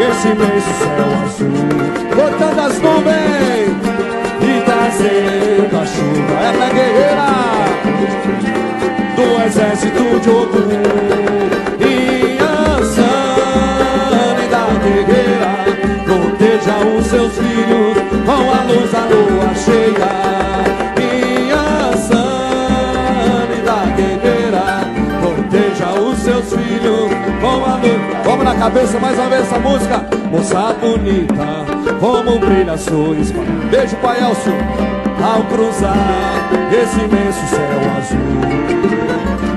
esse imenso céu azul Cortando as nuvens e trazendo a chuva. Ela é guerreira do exército de Ogum Proteja os seus filhos com a luz da lua cheia na cabeça mais uma vez essa música. Moça bonita, como brilha sua Beijo, Pai Elcio. Ao cruzar esse imenso céu azul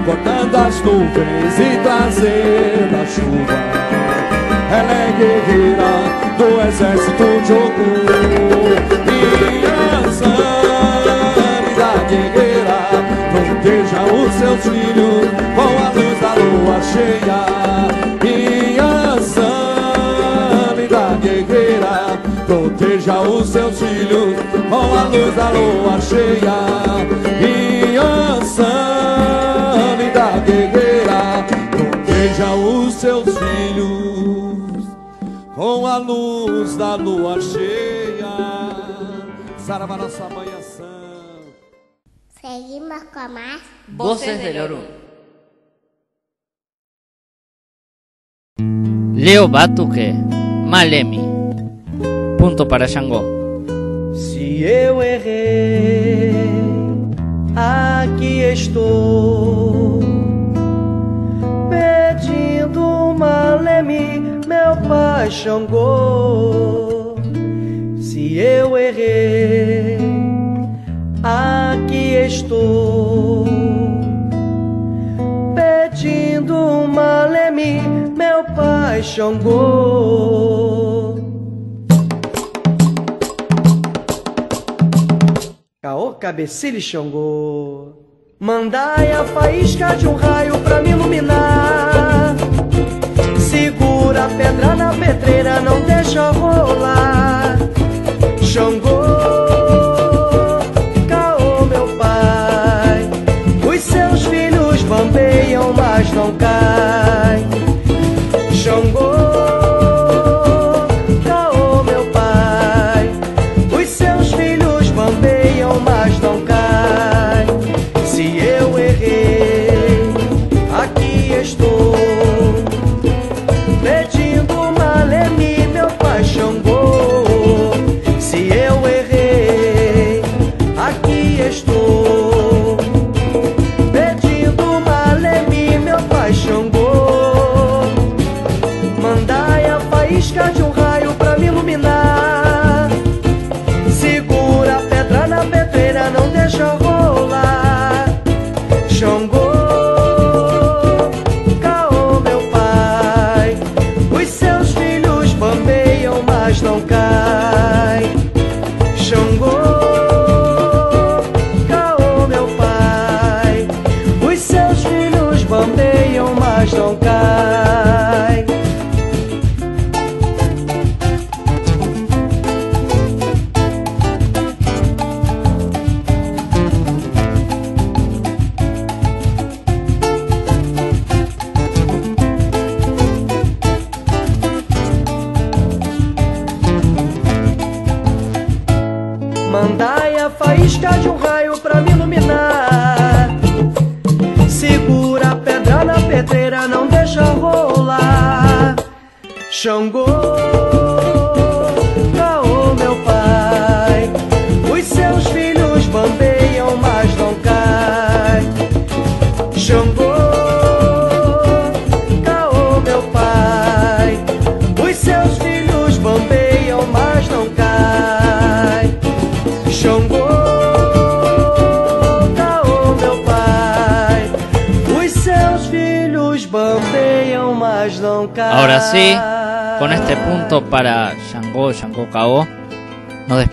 Cortando as nuvens e trazendo a chuva. Ela é guerreira do exército de Ogum. E a sânida guerreira Proteja os seus filhos com a luz da lua cheia Proteja os seus filhos com a luz da lua cheia E a sânida guerreira Proteja os seus filhos com a luz da lua cheia Saravá nossa mãe ação Seguimos con más. Voces del. Leo Batuque, Malemi. Punto para Yango. Se eu errei, aqui estou pedindo uma leme, meu pai Xangô. Se eu errei, aqui estou pedindo uma leme, meu pai Xangô. Caô, cabecilha Xangô. Mandai a faísca de um raio pra me iluminar. Segura a pedra na pedreira, não deixa rolar. Xangô, caô, meu pai. Os seus filhos bambeiam, mas não caem.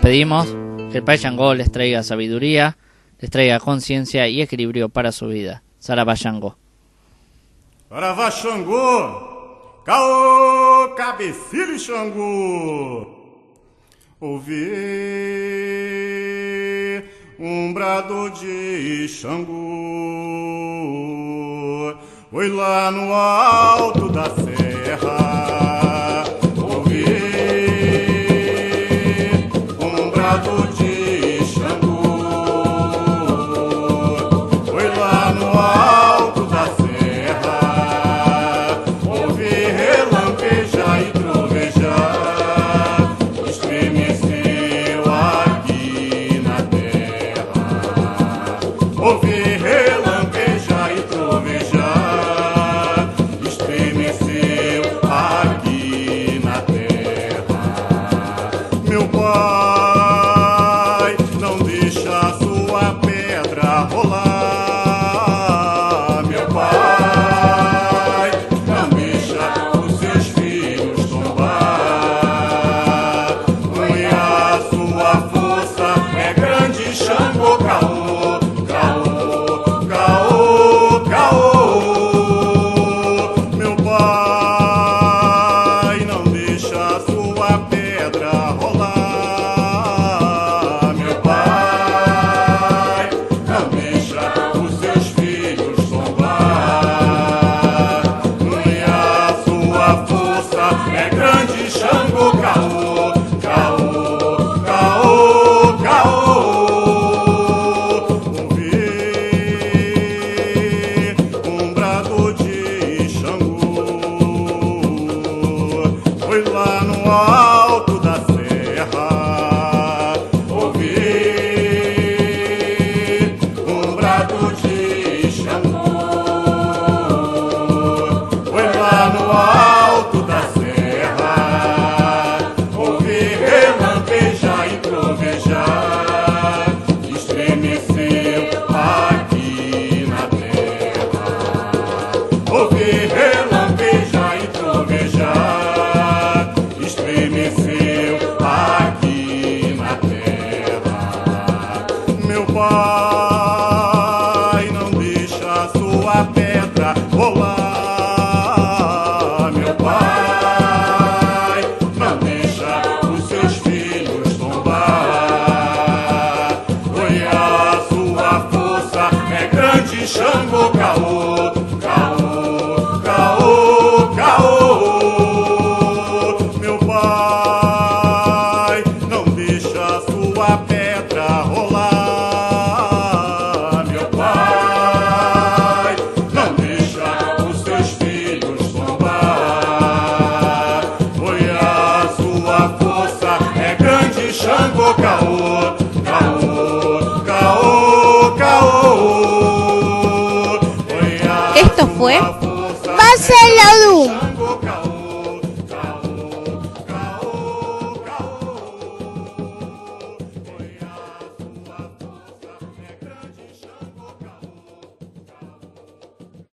pedimos que el Payangó les traiga sabiduría, les traiga conciencia y equilibrio para su vida. Sarabayangó. Sarabayangó, caô, cabecilho Xangô. Ouvi um brado de Xangô. Foi lá no alto da